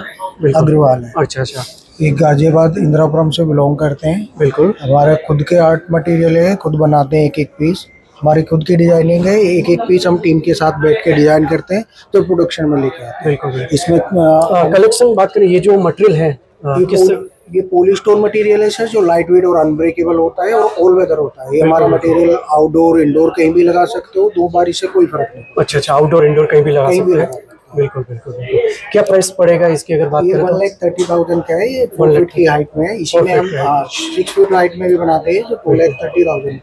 अग्रवाल है। अच्छा अच्छा। ये गाजियाबाद इंदिरापुरम से बिलोंग करते हैं। बिल्कुल। हमारे खुद के आर्ट मटेरियल है खुद बनाते हैं एक एक पीस हमारी खुद की डिज़ाइनिंग है एक एक पीस हम टीम के साथ बैठ के डिज़ाइन करते हैं तो प्रोडक्शन में लेके आते हैं। इसमें कलेक्शन बात करें ये जो मटेरियल है ये पोलिस्टोर पोल- मटेरियल है सर जो लाइट वेट और अनब्रेकेबल होता है और ऑल वेदर होता है। ये हमारा मटेरियल आउटडोर इंडोर कहीं भी लगा सकते हो दो बारिश से कोई फ़र्क नहीं। अच्छा अच्छा आउटडोर इंडोर कहीं भी लगा कहीं भी सकते हैं। बिल्कुल बिल्कुल क्या प्राइस पड़ेगा इसकी अगर बात करें वन लैख थर्टी थाउज़ेंड का है ये फोर फीट की हाइट में है। इसी में हम की। सिक्स फीट हाइट में भी बनाते हैं जो two lakh thirty thousand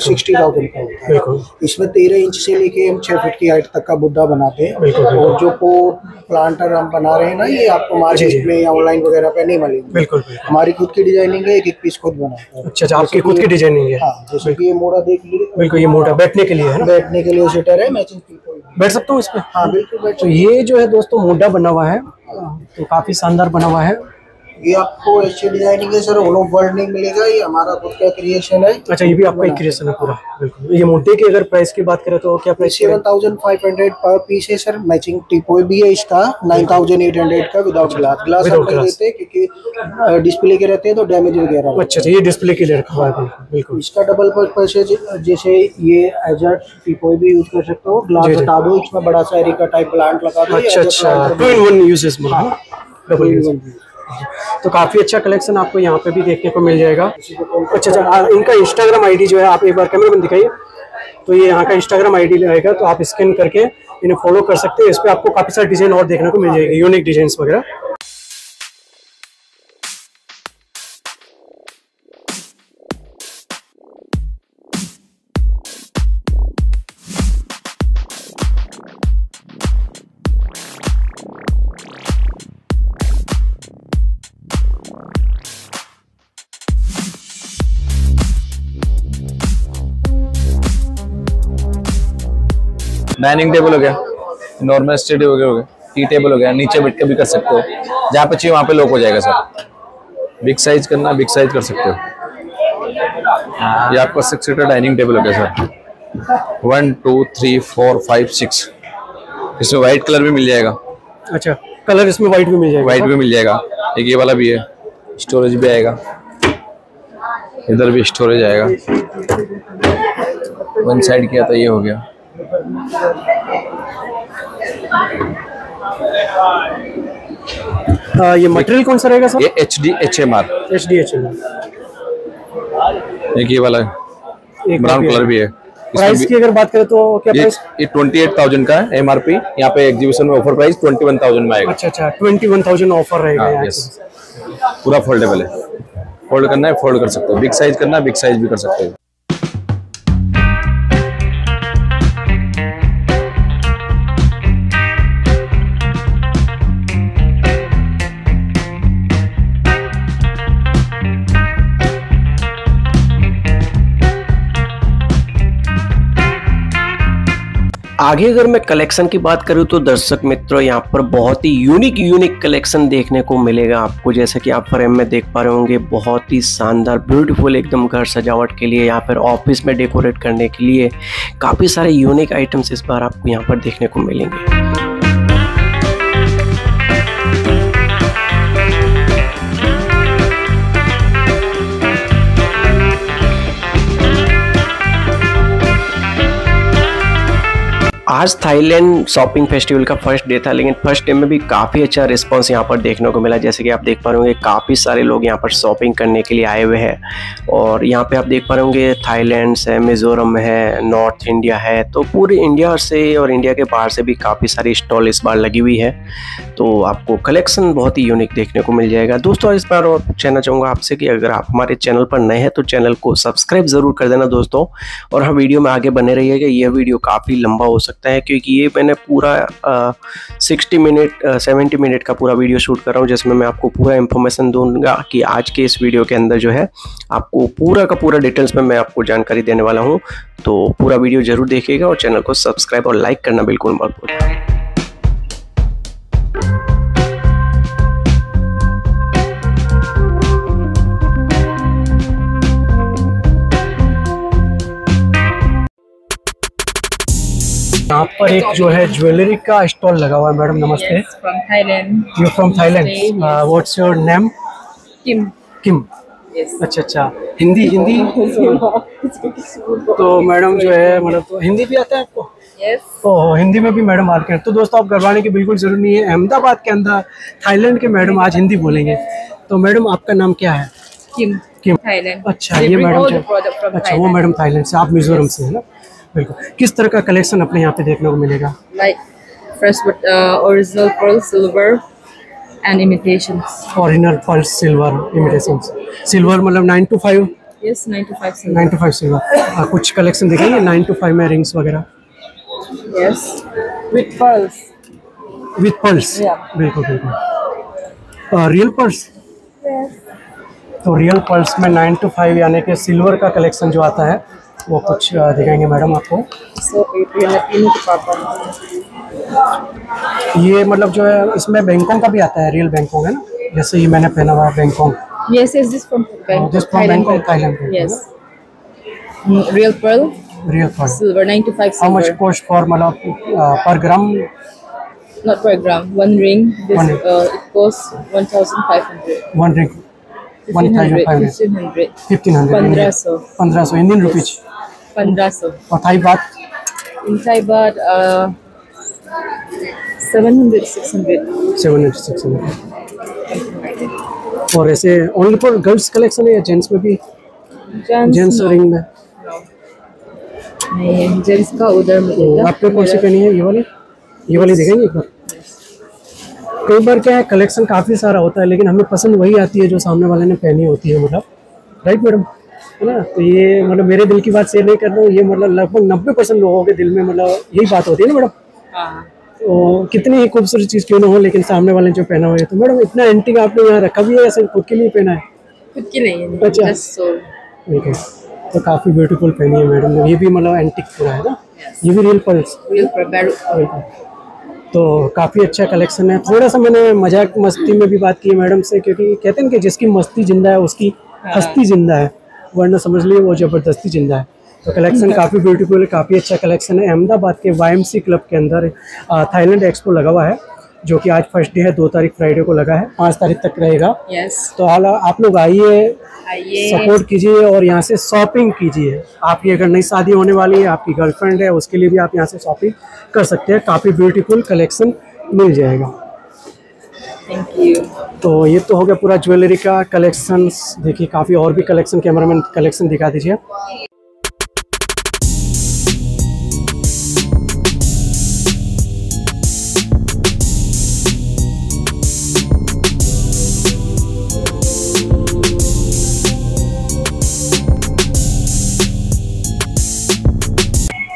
sixty thousand का होता है। इसमें तेरह इंच से लेके हम छह फीट की हाइट तक का बुद्धा बनाते हैं। और जो पोट प्लांटर हम बना रहे हैं ना ये आपको। मार्केट में या ऑनलाइन वगैरह पे नहीं मिलेंगे। बिल्कुल बिल्कुल। हमारी खुद की डिज़ाइनिंग है एक एक पीस खुद बनाते हैं। अच्छा अच्छा आपकी खुद की डिज़ाइनिंग है। हाँ जैसे कि ये मोड़ा देख लीजिए। बिल्कुल ये मोटा बैठने के लिए है बैठने के लिए सीटर है मैचिंग बैठ सकता हूँ इस पर हाँ बिल्कुल बैठ तो ये जो है दोस्तों मोटा बना हुआ है। तो काफ़ी शानदार बना हुआ है। ये आपको ऐसी डिज़ाइनिंग है सर ऑल वर्ल्ड नहीं मिलेगा ये हमारा खुद का क्रिएशन है। अच्छा ये भी आपका ही क्रिएशन है पूरा बिल्कुल। ये मोटे की अगर प्राइस की बात करें तो क्या price seven thousand five hundred per piece है सर मैचिंग टिपोय भी है इसका नाइन थाउज़ेंड एट हंड्रेड का विदाउट ग्लास ग्लास हम Without नहीं देते क्योंकि डिस्प्ले के रहते हैं तो डैमेज वगैरह अच्छा अच्छा ये डिस्प्ले के लिए रखा हुआ है बिल्कुल इसका डबल पर्पज है जैसे ये एज अ टिपोय भी यूज़ कर सकते हो। ग्लास। हटा दो इसमें बड़ा सा एरिका टाइप प्लांट लगा दो अच्छा अच्छा। टू इन वन यूजेस में डबल यूज़ तो काफ़ी अच्छा कलेक्शन आपको यहाँ पे भी देखने को मिल जाएगा। अच्छा अच्छा इनका इंस्टाग्राम आईडी जो है, आप एक बार कैमरे में दिखाइए। तो ये यहाँ का इंस्टाग्राम आईडी रहेगा तो आप स्कैन करके इन्हें फॉलो कर सकते हैं। इस पर आपको काफ़ी सारे डिज़ाइन और देखने को मिल जाएगी यूनिक डिज़ाइन वगैरह। डाइनिंग टेबल हो गया नॉर्मल स्टडी हो गया हो गया टी टेबल हो गया नीचे बैठ के भी कर सकते हो। जहाँ पे चाहिए वहाँ पे लॉक हो जाएगा सर। बिग साइज़ करना बिग साइज़ कर सकते हो। ये आपका सिक्स सीटर डाइनिंग टेबल हो गया sir one two three four five six इसमें वाइट कलर भी मिल जाएगा। अच्छा कलर इसमें व्हाइट भी मिल जाएगा वाइट भी मिल जाएगा। एक ये वाला भी है स्टोरेज भी आएगा। इधर भी स्टोरेज आएगा। वन साइड किया तो ये हो गया। आ, ये मटेरियल कौन सा रहेगा सर ये H D H M R H D H M एक ये वाला एक ब्राउन है। कलर भी है। प्राइस की अगर बात करें तो क्या ये प्राइस ये ट्वेंटी एट थाउज़ेंड का है एम आर पी यहाँ पे एग्जीबिशन में offer price twenty one thousand में आएगा। अच्छा अच्छा ट्वेंटी वन थाउज़ेंड ऑफ़र रहेगा हाँ, पूरा फोल्डेबल है। फोल्ड करना है फोल्ड कर सकते हो। बिग साइज़ करना है बिग साइज़ भी कर सकते हो। आगे अगर मैं कलेक्शन की बात करूँ तो दर्शक मित्रों, यहाँ पर बहुत ही यूनिक यूनिक कलेक्शन देखने को मिलेगा आपको। जैसा कि आप फ्रेम में देख पा रहे होंगे, बहुत ही शानदार ब्यूटीफुल एकदम घर सजावट के लिए या फिर ऑफ़िस में डेकोरेट करने के लिए काफ़ी सारे यूनिक आइटम्स इस बार आपको यहाँ पर देखने को मिलेंगे। आज थाईलैंड शॉपिंग फेस्टिवल का फ़र्स्ट डे था, लेकिन फ़र्स्ट डे में भी काफ़ी अच्छा रिस्पांस यहाँ पर देखने को मिला। जैसे कि आप देख पा रहे होंगे, काफ़ी सारे लोग यहाँ पर शॉपिंग करने के लिए आए हुए हैं। और यहाँ पे आप देख पा रहे होंगे, थाईलैंड है मिज़ोरम है, नॉर्थ इंडिया है तो पूरे इंडिया से और इंडिया के बाहर से भी काफ़ी सारी स्टॉल इस बार लगी हुई है। तो आपको कलेक्शन बहुत ही यूनिक देखने को मिल जाएगा। दोस्तों, इस बार और कहना चाहूँगा आपसे कि अगर आप हमारे चैनल पर नए हैं तो चैनल को सब्सक्राइब ज़रूर कर देना दोस्तों। और हम वीडियो में आगे बने रहिएगा, यह वीडियो काफ़ी लंबा हो सकता है, क्योंकि ये मैंने पूरा सिक्सटी मिनट सेवेंटी मिनट का पूरा वीडियो शूट कर रहा हूँ, जिसमें मैं आपको पूरा इन्फॉर्मेशन दूँगा कि आज के इस वीडियो के अंदर जो है, आपको पूरा का पूरा डिटेल्स में मैं आपको जानकारी देने वाला हूँ। तो पूरा वीडियो ज़रूर देखिएगा और चैनल को सब्सक्राइब और लाइक करना बिल्कुल मत भूलिए। यहाँ पर एक जो है ज्वेलरी का स्टॉल लगा हुआ है मैडम नमस्ते. You from Thailand what's your name Kim. Kim अच्छा अच्छा। हिंदी हिंदी? <laughs> तो मैडम जो है मतलब तो हिंदी भी आता है आपको? Yes. ओह हिंदी में भी मैडम बात करें तो दोस्तों आप घबराने की बिल्कुल ज़रूरत नहीं है। अहमदाबाद के अंदर थाईलैंड के मैडम आज हिंदी बोलेंगे। तो मैडम आपका नाम क्या है? Kim. किम Thailand. अच्छा ये मैडम अच्छा वो मैडम थाईलैंड से आप मिजोरम से है ना? बिल्कुल किस तरह का कलेक्शन अपने यहाँ पे देखने को मिलेगा with uh, original pearl silver and imitations. Original pearls silver imitation silver मतलब nine two five 9 to 5 silver. Nine two five silver कुछ कलेक्शन दिखाएँगे नाइन टू फाइव में रिंग्स वगैरह Yes. With pearls. With Yeah. बिल्कुल बिल्कुल real pearls Yes. तो real pearls में nine two five यानी कि सिल्वर का कलेक्शन जो आता है वो कुछ दिखाएँगे मैडम आपको. ये मतलब जो है इसमें बैंकॉक का भी आता है रियल बैंकॉक है ना जैसे ये मैंने पहना हुआ है Bangkok Yes, yes, this from Bangkok. this from. Bangkok, Thailand. Yes. Mm, real pearl, real pearls silver, 9 to 5 how much silver. Cost for मतलब पर gram Not per gram. One ring. This One ring. uh, it costs 1,500. One ring one thousand five 1500. Fifteen hundred 1500. पंद्रह सौ। Indian rupees 1500. और Thai बात In Thai baht, uh, 700, 600. Seven hundred six hundred और ऐसे only for girls collection है या gents में भी? जेंट्स. रिंग में। नहीं जेंट्स का उधर तो मिलेगा आपने कौन सी पहनी है? ये वाली? ये वाली दिखाएँगे एक बार। कई बार क्या है कलेक्शन काफ़ी सारा होता है लेकिन हमें पसंद वही आती है जो सामने वाले ने पहनी होती है मतलब। राइट मैडम है ना? तो ये मतलब मेरे दिल की बात शेयर नहीं कर रहा हूँ। ये मतलब लगभग नब्बे परसेंट लोगों के दिल में मतलब यही बात होती है ना मैडम? हाँ। तो कितनी ही खूबसूरत चीज़ क्यों ना हो लेकिन सामने वाले जो पहना हुआ है। तो मैडम इतना एंटिक आपने यहाँ रखा भी है या सिर्फ़ खुद के लिए पहना है? खुद की नहीं अच्छा। ठीक है। तो काफ़ी ब्यूटीफुल पहनी है मैडम। ये भी मतलब एंटिक पूरा है ना? ये भी रियल पल्स. तो काफ़ी अच्छा कलेक्शन है। थोड़ा सा मैंने मज़ाक मस्ती में भी बात की है मैडम से क्योंकि कहते हैं कि जिसकी मस्ती ज़िंदा है उसकी हस्ती ज़िंदा है। वरना समझ लिए वो ज़बरदस्ती ज़िंदा है। तो कलेक्शन काफ़ी ब्यूटीफुल है काफ़ी अच्छा कलेक्शन है। अहमदाबाद के वाईएमसी क्लब के अंदर थाईलैंड एक्सपो लगा हुआ है जो कि आज फ़र्स्ट डे है दो तारीख फ्राइडे को लगा है पाँच तारीख तक रहेगा। Yes. तो हाल आप लोग आइए आइए। सपोर्ट कीजिए और यहाँ से शॉपिंग कीजिए। आपकी अगर नई शादी होने वाली है आपकी गर्लफ्रेंड है उसके लिए भी आप यहाँ से शॉपिंग कर सकते हैं। काफ़ी ब्यूटीफुल कलेक्शन मिल जाएगा। तो ये तो हो गया पूरा ज्वेलरी का कलेक्शन देखिए, काफ़ी और भी कलेक्शन कैमरामैन कलेक्शन दिखा दीजिए।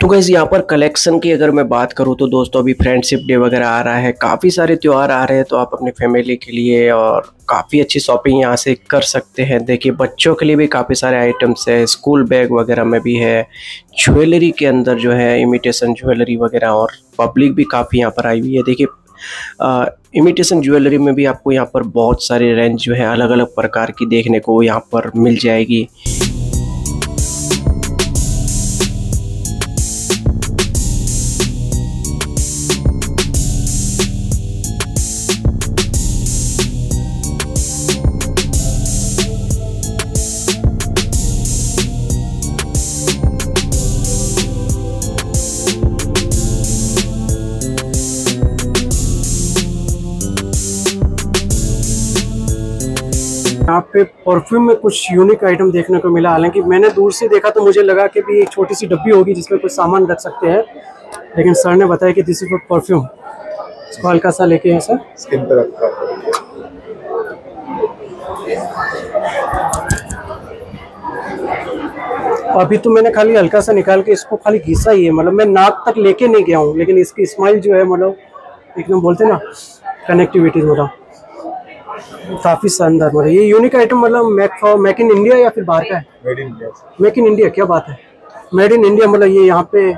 तो गैस यहाँ पर कलेक्शन की अगर मैं बात करूँ तो दोस्तों अभी फ्रेंडशिप डे वगैरह आ रहा है, काफ़ी सारे त्यौहार आ रहे हैं तो आप अपनी फैमिली के लिए और काफ़ी अच्छी शॉपिंग यहाँ से कर सकते हैं। देखिए, बच्चों के लिए भी काफ़ी सारे आइटम्स है स्कूल बैग वगैरह में भी है ज्वेलरी के अंदर जो है इमिटेशन ज्वेलरी वगैरह और पब्लिक भी काफ़ी यहाँ पर आई हुई है। देखिए इमिटेशन ज्वेलरी में भी आपको यहाँ पर बहुत सारे रेंज जो है अलग अलग प्रकार की देखने को यहाँ पर मिल जाएगी। पे परफ्यूम में कुछ यूनिक आइटम देखने को मिला। हालाँकि मैंने दूर से देखा तो मुझे लगा कि भी एक छोटी सी डब्बी होगी जिसमें कुछ सामान रख सकते हैं। लेकिन सर ने बताया कि दिस इज़ फॉर परफ्यूम इसको हल्का सा लेके हैं सर? स्किन पे रखा। अभी तो मैंने खाली हल्का सा निकाल के इसको खाली घिसा ही है। मतलब मैं नाक तक लेके नहीं गया हूँ लेकिन इसकी स्माइल जो है मतलब एकदम बोलते ना कनेक्टिविटी मतलब। काफ़ी शानदार मतलब ये यूनिक आइटम मतलब मैक मेक इन इंडिया या फिर बाहर का है? Made in India make in India क्या बात है? मेड इन इंडिया मतलब ये यहाँ पे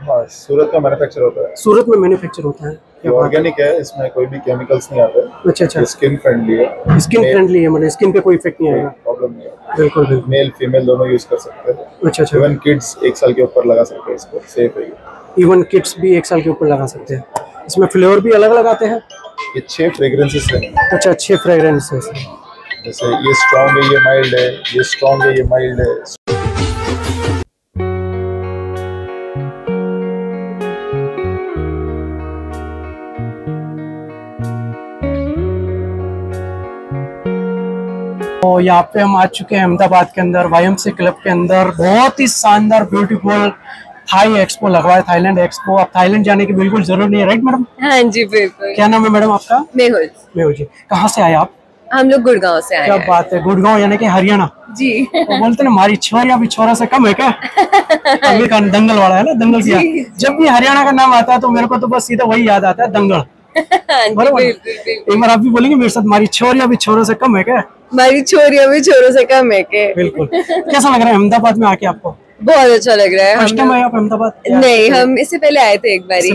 हाँ सूरत का मैन्युफैक्चर होता है। सूरत में मैन्युफैक्चर होता है। है? ऑर्गेनिक है इसमें कोई भी केमिकल्स नहीं आते। अच्छा अच्छा। स्किन फ्रेंडली है। स्किन फ्रेंडली है मतलब स्किन पे कोई इफ़ेक्ट नहीं आएगा। प्रॉब्लम नहीं है। बिल्कुल बिल्कुल। मेल फीमेल दोनों यूज़ कर सकते हैं। अच्छा अच्छा। इवन किड्स एक साल के ऊपर लगा सकते हैं इसको। सेफ़ है इवन किड्स भी एक साल के ऊपर लगा सकते हैं। इसमें फ्लेवर भी अलग अलग आते हैं। ये छह फ्रेग्रेंसेस हैं। अच्छा अच्छे फ्रेग्रेंस है इसमें। जैसे ये स्ट्रॉन्ग है ये माइल्ड है ये स्ट्रॉन्ग है ये माइल्ड है। तो यहाँ पे हम आ चुके हैं अहमदाबाद के अंदर वाईएमसी क्लब के अंदर। बहुत ही शानदार ब्यूटीफुल थाई एक्सपो लगा है थाईलैंड एक्सपो। आप थाईलैंड जाने की बिल्कुल ज़रूरत नहीं है राइट मैडम हाँ जी बिल्कुल। क्या नाम है मैडम आपका? मेहुल। मेहुल जी। कहाँ से आए आप? हम लोग गुड़गांव से आए क्या बात है गुड़गांव यानी कि हरियाणा? जी। वो बोलते ना हमारी छोरिया भी छोरा से कम है क्या? आमिर खान दंगल वाला है ना दंगल किया जी। जब भी हरियाणा का नाम आता है तो मेरे को तो बस सीधा वही याद आता है दंगल। हाँ बराबर। एक बार आप भी बोलेंगे मेरे साथ हमारी छोरिया भी छोरों से कम है क्या? हमारी छोरियाँ भी छोरों से कम है के बिल्कुल। कैसा लग रहा है अहमदाबाद में आके आपको? बहुत अच्छा लग रहा है। हम फ़र्स्ट टाइम आए आप अहमदाबाद? नहीं हम इससे पहले आए थे एक बारी।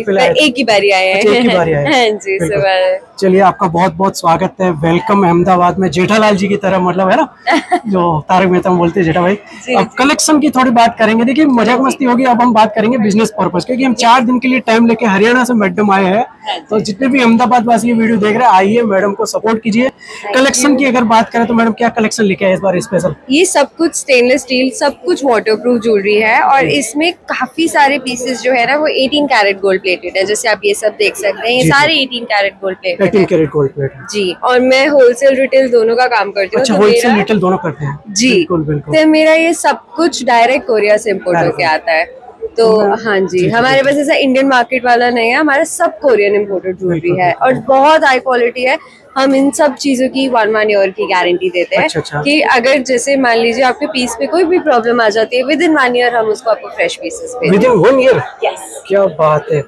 एक ही बारी आए अच्छा, हैं। एक ही बारी आए <laughs> हाँ। जी बिल्कुल। चलिए आपका बहुत बहुत स्वागत है। वेलकम अहमदाबाद में जेठालाल जी की तरह मतलब है ना? <laughs> जो तारक मेहता बोलते हैं जेठा भाई। अब कलेक्शन की थोड़ी बात करेंगे। देखिए मज़ाक मस्ती होगी अब हम बात करेंगे बिज़नेस पर्पज क्योंकि हम चार दिन के लिए टाइम लेके हरियाणा से मैडम आए हाँ। हैं तो जितने भी अहमदाबाद वासी ये वीडियो देख रहे हैं आइए मैडम को सपोर्ट कीजिए। कलेक्शन की अगर बात करें तो मैडम क्या कलेक्शन लेके आए इस बार स्पेशल ये सब कुछ स्टेनलेस स्टील सब कुछ वाटरप्रूफ ज्वेलरी है और इसमें काफ़ी सारे पीसेस जो है ना वो 18 कैरेट गोल्ड प्लेटेड है। जैसे आप ये सब देख सकते हैं ये। सारे 18 कैरेट गोल्ड प्लेटेड एटीन है कैरेट गोल्ड प्लेट जी और मैं होलसेल रिटेल दोनों का काम करती हूँ अच्छा तो होलसेल रिटेल दोनों करते हैं? जी बिल्कुल बिल्कुल। तो मेरा ये सब कुछ डायरेक्ट कोरिया से इम्पोर्ट होके आता है। तो हाँ जी, हमारे पास ऐसा इंडियन मार्केट वाला नहीं है हमारा सब कोरियन इम्पोर्टेड ज्वेलरी है और बहुत हाई क्वालिटी है। हम इन सब चीज़ों की वन वन ईयर की गारंटी देते हैं अच्छा, अच्छा। कि अगर जैसे मान लीजिए आपके पीस पे कोई भी प्रॉब्लम आ जाती है विद इन वन ईयर हम उसको आपको फ्रेश पीसेस पे विद इन वन ईयर क्या बात है।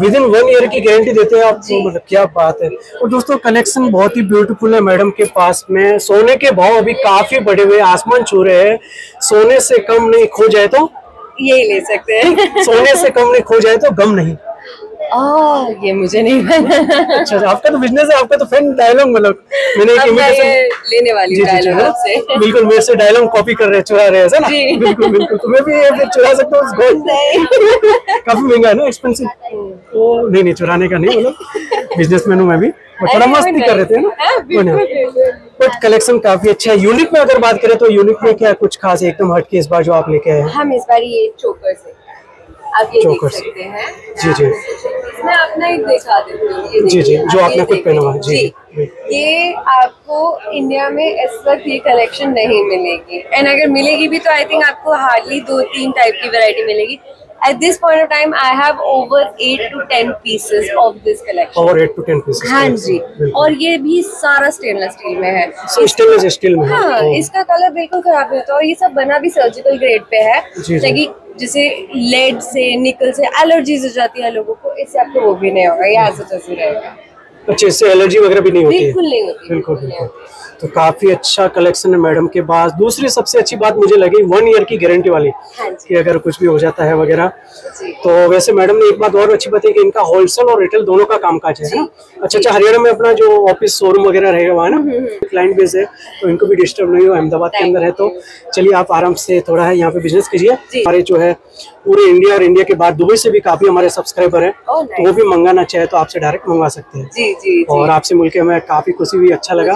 विद इन वन ईयर की गारंटी देते हैं आपको मतलब क्या बात है। और दोस्तों कलेक्शन बहुत ही ब्यूटीफुल है मैडम के पास में। सोने के भाव अभी काफ़ी बढ़े हुए आसमान छू रहे हैं। सोने से कम नहीं खो जाए तो? यही ले सकते हैं। सोने से कम नहीं खो जाए तो गम नहीं। आ, ये मुझे नहीं अच्छा अच्छा, आपका तो बिज़नेस है आपका तो फ़ैन डायलॉग मतलब मैंने एक ये लेने वाली जी जी डायलॉग हाँ? बिल्कुल मेरे से डायलॉग कॉपी कर रहे चुरा रहे हैं ना। बिल्कुल बिल्कुल तुम्हें भी ये चुरा सकते हो गोल्ड काफ़ी महँगा है ना एक्सपेंसिव ओ नहीं नहीं चुराने का नहीं मतलब बिजनेसमैन हूँ मैं भी। थोड़ा मस्ती कर रहे थे ना? हाँ, बट कलेक्शन काफ़ी अच्छा है। यूनिक में अगर बात करें तो यूनिक में क्या कुछ खास है एकदम हटके इस बार जो आप लेके आए हम इस बार ये चोकर से आप ये देख सकते हैं। जी जी। मैं अपना ही दिखा देती हूँ जी जी जो आपने खुद पहना हुआ है। जी ये आपको इंडिया में इस वक्त ये कलेक्शन नहीं मिलेगी। एंड अगर मिलेगी भी तो आई थिंक आपको हार्डली दो तीन टाइप की वैरायटी मिलेगी। At this point of time I have over eight to ten pieces of this collection और एट टू टेन पीसेस हाँ जी। और ये भी सारा स्टेनलेस स्टील में है। स्टेनलेस स्टील में हाँ। इसका कलर बिल्कुल खराब नहीं होता। और ये सब बना भी सर्जिकल ग्रेड पे है। ताकि जैसे लेड से निकल से एलर्जीज हो जाती है लोगों को इससे आपको वो भी नहीं होगा ये ऐसा जैसे रहेगा। अच्छा इससे एलर्जी वगैरह भी नहीं होती? बिल्कुल नहीं होती बिल्कुल बिल्कुल तो काफ़ी अच्छा कलेक्शन है मैडम के पास। दूसरी सबसे अच्छी बात मुझे लगी वन ईयर की गारंटी वाली हाँ कि अगर कुछ भी हो जाता है वगैरह। तो वैसे मैडम ने एक बात और अच्छी बताई कि इनका होलसेल और रिटेल दोनों का कामकाज है ना? अच्छा अच्छा हरियाणा में अपना जो ऑफ़िस शोरूम वगैरह रहेगा वहाँ हम्म, ना क्लाइंट बेस है तो इनको भी डिस्टर्ब नहीं हो अहमदाबाद के अंदर है तो। चलिए आप आराम से थोड़ा है यहाँ पे बिज़नेस कीजिए। हमारे जो है पूरे इंडिया और इंडिया के बाद दुबई से भी काफ़ी हमारे सब्सक्राइबर हैं। Oh, तो वो भी मंगाना चाहे तो आपसे डायरेक्ट मंगवा सकते हैं। और आपसे मिलके हमें काफ़ी खुशी भी अच्छा लगा।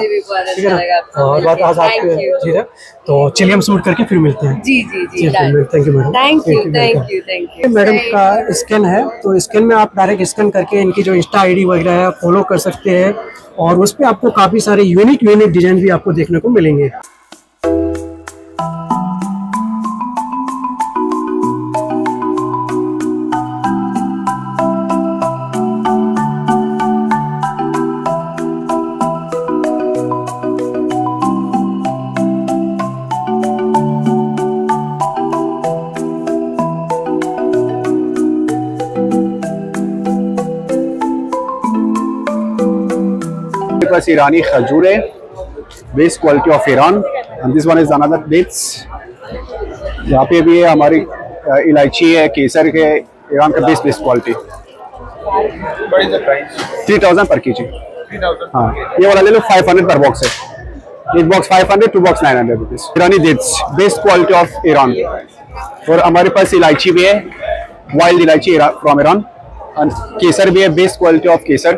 और बात आज आपके. ठीक है तो चलिए हम सूट करके फिर मिलते हैं। जी जी जी thank you madam thank you thank you thank you madam का स्कैन है तो स्कैन में आप डायरेक्ट स्कैन करके इनकी जो इंस्टा आईडी वगैरह है फॉलो कर सकते हैं। और उस पर आपको काफ़ी सारे यूनिक यूनिक डिज़ाइन भी आपको देखने को मिलेंगे। ईरानी खजूर है best quality of Iran and this one is another dates यहाँ पे भी है हमारी इलायची है केसर के ईरान का best best quality three thousand per K G हाँ ये वाला ले लो फाइव हंड्रेड पर बॉक्स है। एक box five hundred two box nine hundred rupees Irani dates best quality of Iran और हमारे पास इलायची भी है वाइल्ड इलायची फ्रॉम ईरान एंड केसर भी है बेस्ट क्वालिटी ऑफ़ केसर।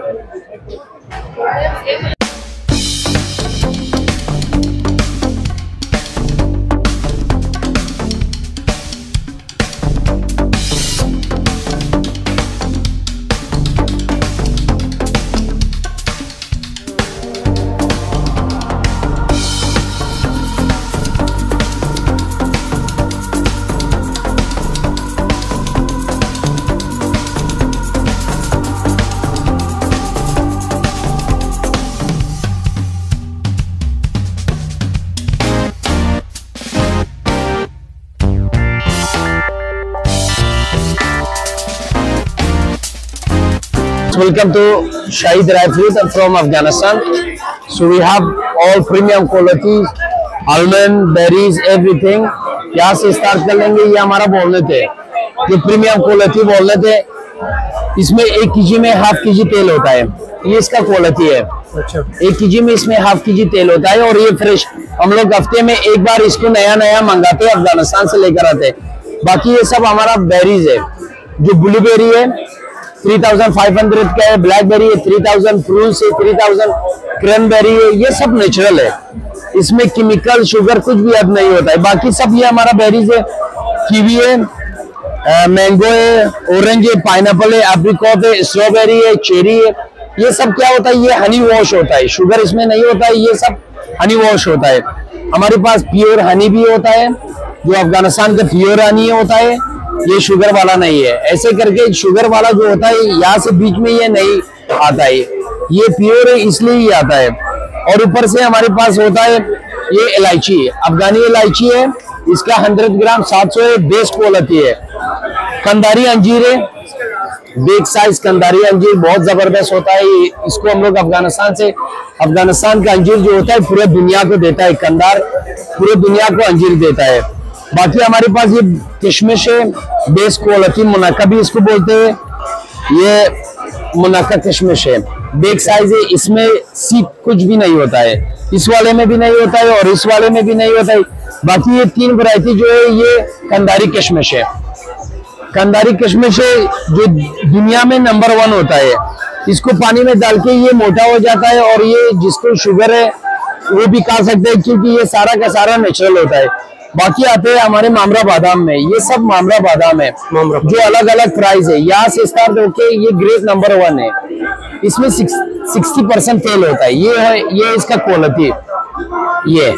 Welcome to Shahi Dry Fruit and from Afghanistan. So we have all premium qualities, almond, berries, everything. यहाँ से स्टार्ट कर लेंगे ये हमारा बोलने थे जो प्रीमियम क्वालिटी बोलने थे इसमें एक केजी में हाफ़ केजी तेल होता है ये इसका क्वालिटी है अच्छा एक केजी में इसमें हाफ़ केजी तेल होता है और ये फ्रेश हम लोग हफ़्ते में एक बार इसको नया नया मंगाते हैं अफ़गानिस्तान से लेकर आते हैं बाकी ये सब हमारा बेरीज है जो ब्लूबेरी है 3500 का है ब्लैकबेरी है 3000 फ्रूट्स है 3000 क्रैनबेरी है, ये सब नेचुरल है। इसमें केमिकल शुगर कुछ भी अब नहीं होता है। बाकी सब ये हमारा बेरीज है कीवी है मैंगो है ऑरेंज है पाइनएप्पल है एप्रिकॉट है स्ट्रॉबेरी है चेरी है, ये सब क्या होता है, ये हनी वॉश होता है। शुगर इसमें नहीं होता है, ये सब हनी वॉश होता है। हमारे पास प्योर हनी भी होता है, जो अफ़गानिस्तान का प्योर हनी होता है ये शुगर वाला नहीं है। ऐसे करके शुगर वाला जो होता है यहाँ से बीच में ये नहीं आता है। ये प्योर है, इसलिए ही आता है। और ऊपर से हमारे पास होता है, ये इलायची अफगानी इलायची है, इसका 100 ग्राम 700 है बेस्ट क्वालिटी है। कंदारी अंजीर है बिग साइज़ कंदारी अंजीर बहुत ज़बरदस्त होता है। इसको हम लोग अफ़गानिस्तान से, अफ़गानिस्तान का अंजीर जो होता है, पूरे दुनिया को देता है। कंदार पूरे दुनिया को अंजीर देता है। बाकी हमारे पास ये किशमिश है बेस क्वालिटी मुनाका भी इसको बोलते हैं। ये मुनाका किशमिश है। बेग साइज़ है, इसमें सीप कुछ भी नहीं होता है। इस वाले में भी नहीं होता है और इस वाले में भी नहीं होता है। बाकी ये तीन वैरायटी जो है, ये कंदारी किशमिश है। कंदारी किशमिश है, जो दुनिया में नंबर वन होता है। इसको पानी में डाल के ये मोटा हो जाता है और ये जिसको शुगर है, वो भी खा सकते हैं क्योंकि ये सारा का सारा नेचुरल होता है। बाकी आते हैं हमारे मामरा बादाम में। ये सब मामरा बादाम है। जो अलग अलग प्राइस है। यहाँ से स्टार्ट होके ये ग्रेड नंबर वन है। इसमें सिक्सटी परसेंट तेल होता है। ये है ये इसका क्वालिटी ये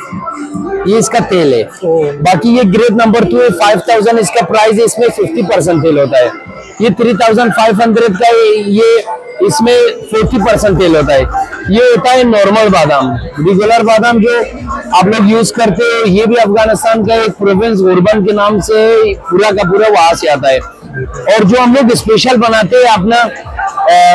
ये इसका तेल है। बाकी ये ग्रेड नंबर टू है। फाइव थाउज़ेंड इसका प्राइस है। इसमें फिफ्टी परसेंट तेल होता है। ये थ्री थाउज़ेंड फाइव हंड्रेड का ये इसमें फोर्टी परसेंट तेल होता है। ये होता है नॉर्मल बादाम। रेगुलर बादाम जो आप लोग यूज़ करते हैं, ये भी अफ़गानिस्तान का एक प्रोविंस गुरबन के नाम से पूरा का पूरा वहाँ से आता है। और जो हम लोग स्पेशल बनाते हैं, अपना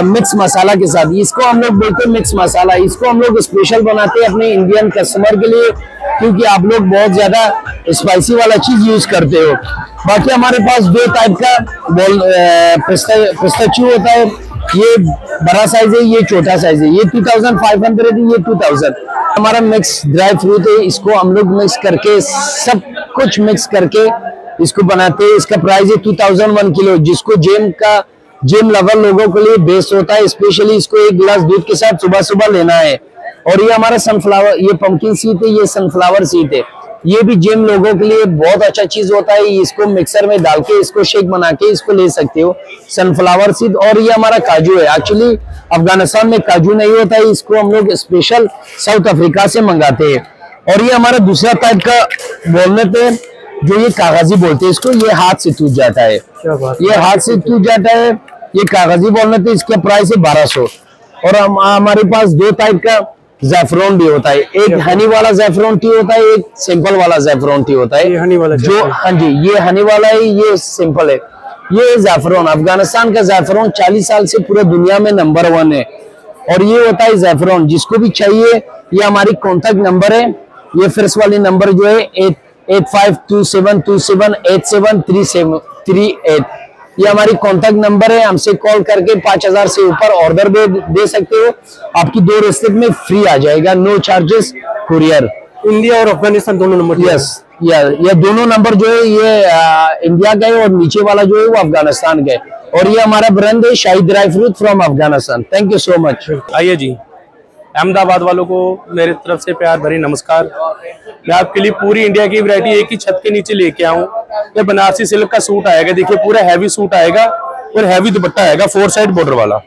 मिक्स मसाला के साथ। इसको हम लोग बोलते मिक्स मसाला इसको हम लोग स्पेशल बनाते हैं अपने इंडियन कस्टमर के लिए, क्योंकि आप लोग बहुत ज़्यादा स्पाइसी वाला चीज़ यूज़ करते हो। बाकी हमारे पास दो टाइप का बोल पिस्ताचियो होता है, ये बड़ा साइज़ है, ये छोटा साइज़ है। ये 2500 है, ये 2000 हमारा मिक्स ड्राई फ्रूट है, इसको हम लोग मिक्स करके, सब कुछ मिक्स करके इसको बनाते हैं। इसका प्राइस है 2001 किलो, जिसको जेम का जिम लवर लोगों के लिए बेस्ट होता है स्पेशली इसको एक गिलास दूध के साथ सुबह सुबह लेना है। और ये हमारा सनफ्लावर ये पंकिन सीड है ये सनफ्लावर सीड है। ये भी जिम लोगों के लिए बहुत अच्छा चीज़ होता है इसको मिक्सर में डाल के इसको शेक बना के इसको ले सकते हो सनफ्लावर सीड और ये हमारा काजू है। एक्चुअली अफ़गानिस्तान में काजू नहीं होता है इसको हम लोग स्पेशल साउथ अफ्रीका से मंगाते हैं। और ये हमारा दूसरा टाइप का बोलने पे जो ये कागज़ी बोलते हैं इसको ये हाथ से टूट जाता है। ये हाथ से टूट जाता है ये कागज़ी बोलने पे इसका प्राइस है बारह सौ। और हम हमारे पास दो टाइप का जैफरोन भी होता है। एक हनी वाला जैफरोन टी होता है एक सिंपल वाला जैफरोन टी होता है। ये हनी वाला जो हाँ जी ये हनी वाला है ये सिंपल है। ये जैफरोन अफ़गानिस्तान का जैफरोन 40 साल से पूरे दुनिया में नंबर वन है। और ये होता है जैफरोन जिसको भी चाहिए ये हमारी कॉन्टेक्ट नंबर है। ये फिर वाली नंबर जो है eight eight five two seven two seven eight seven three seven three eight ये हमारी कॉन्टेक्ट नंबर है हमसे कॉल करके पाँच हज़ार से ऊपर ऑर्डर दे दे सकते हो। आपकी दो रिश्ते में फ्री आ जाएगा नो चार्जेस कुरियर इंडिया और अफ़गानिस्तान दोनों नंबर यस या ये दोनों नंबर जो है ये आ, इंडिया का है और नीचे वाला जो है वो अफ़गानिस्तान का है। और ये हमारा ब्रांड है Shahi dry fruit from Afghanistan. Thank you so much आइए जी। अहमदाबाद वालों को मेरी तरफ़ से प्यार भरी नमस्कार। मैं आपके लिए पूरी इंडिया की वैरायटी एक ही छत के नीचे लेके आऊँ। ये बनारसी सिल्क का सूट आएगा। देखिए, पूरा हैवी सूट आएगा और हैवी दुपट्टा आएगा फोर साइड बॉर्डर वाला।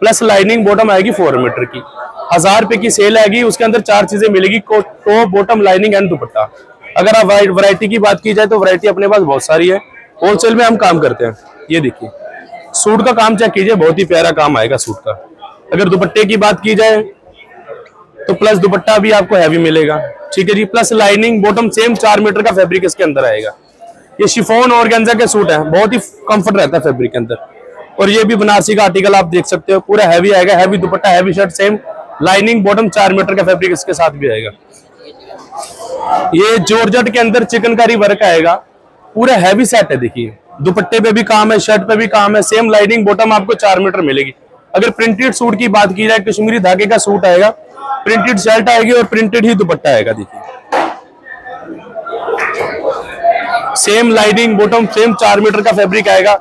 प्लस लाइनिंग बॉटम आएगी फोर मीटर की। हज़ार रुपए की सेल आएगी, उसके अंदर चार चीज़ें मिलेगी टॉप बॉटम लाइनिंग एंड दुपट्टा। अगर आप वरायटी की बात की जाए तो वरायटी अपने पास बहुत सारी है। होलसेल में हम काम करते हैं। ये देखिए, सूट का काम चेक कीजिए, बहुत ही प्यारा काम आएगा सूट का। अगर दुपट्टे की बात की जाए तो प्लस दुपट्टा भी आपको हैवी मिलेगा। ठीक है जी? प्लस लाइनिंग बॉटम सेम चार मीटर का फैब्रिक इसके अंदर आएगा। ये शिफोन और गेंजा के सूट है। बहुत ही कंफर्ट रहता है फैब्रिक के अंदर। और ये भी बनारसी का आर्टिकल आप देख सकते हो। पूरा हैवी आएगा। हैवी दुपट्टा heavy shirt same lining bottom चार मीटर का फैब्रिक इसके साथ भी आएगा। ये जॉर्जेट के अंदर चिकनकारी वर्क आएगा। पूरा हैवी सेट है, देखिए। दुपट्टे पे भी काम है शर्ट पे भी काम है। सेम लाइनिंग बॉटम आपको चार मीटर मिलेगी। अगर प्रिंटेड सूट की बात की जाए कश्मीरी धागे का सूट आएगा प्रिंटेड शर्ट आएगी और प्रिंटेड ही दुपट्टा आएगा देखिए। सेम लाइनिंग बॉटम सेम चार मीटर का फैब्रिक आएगा।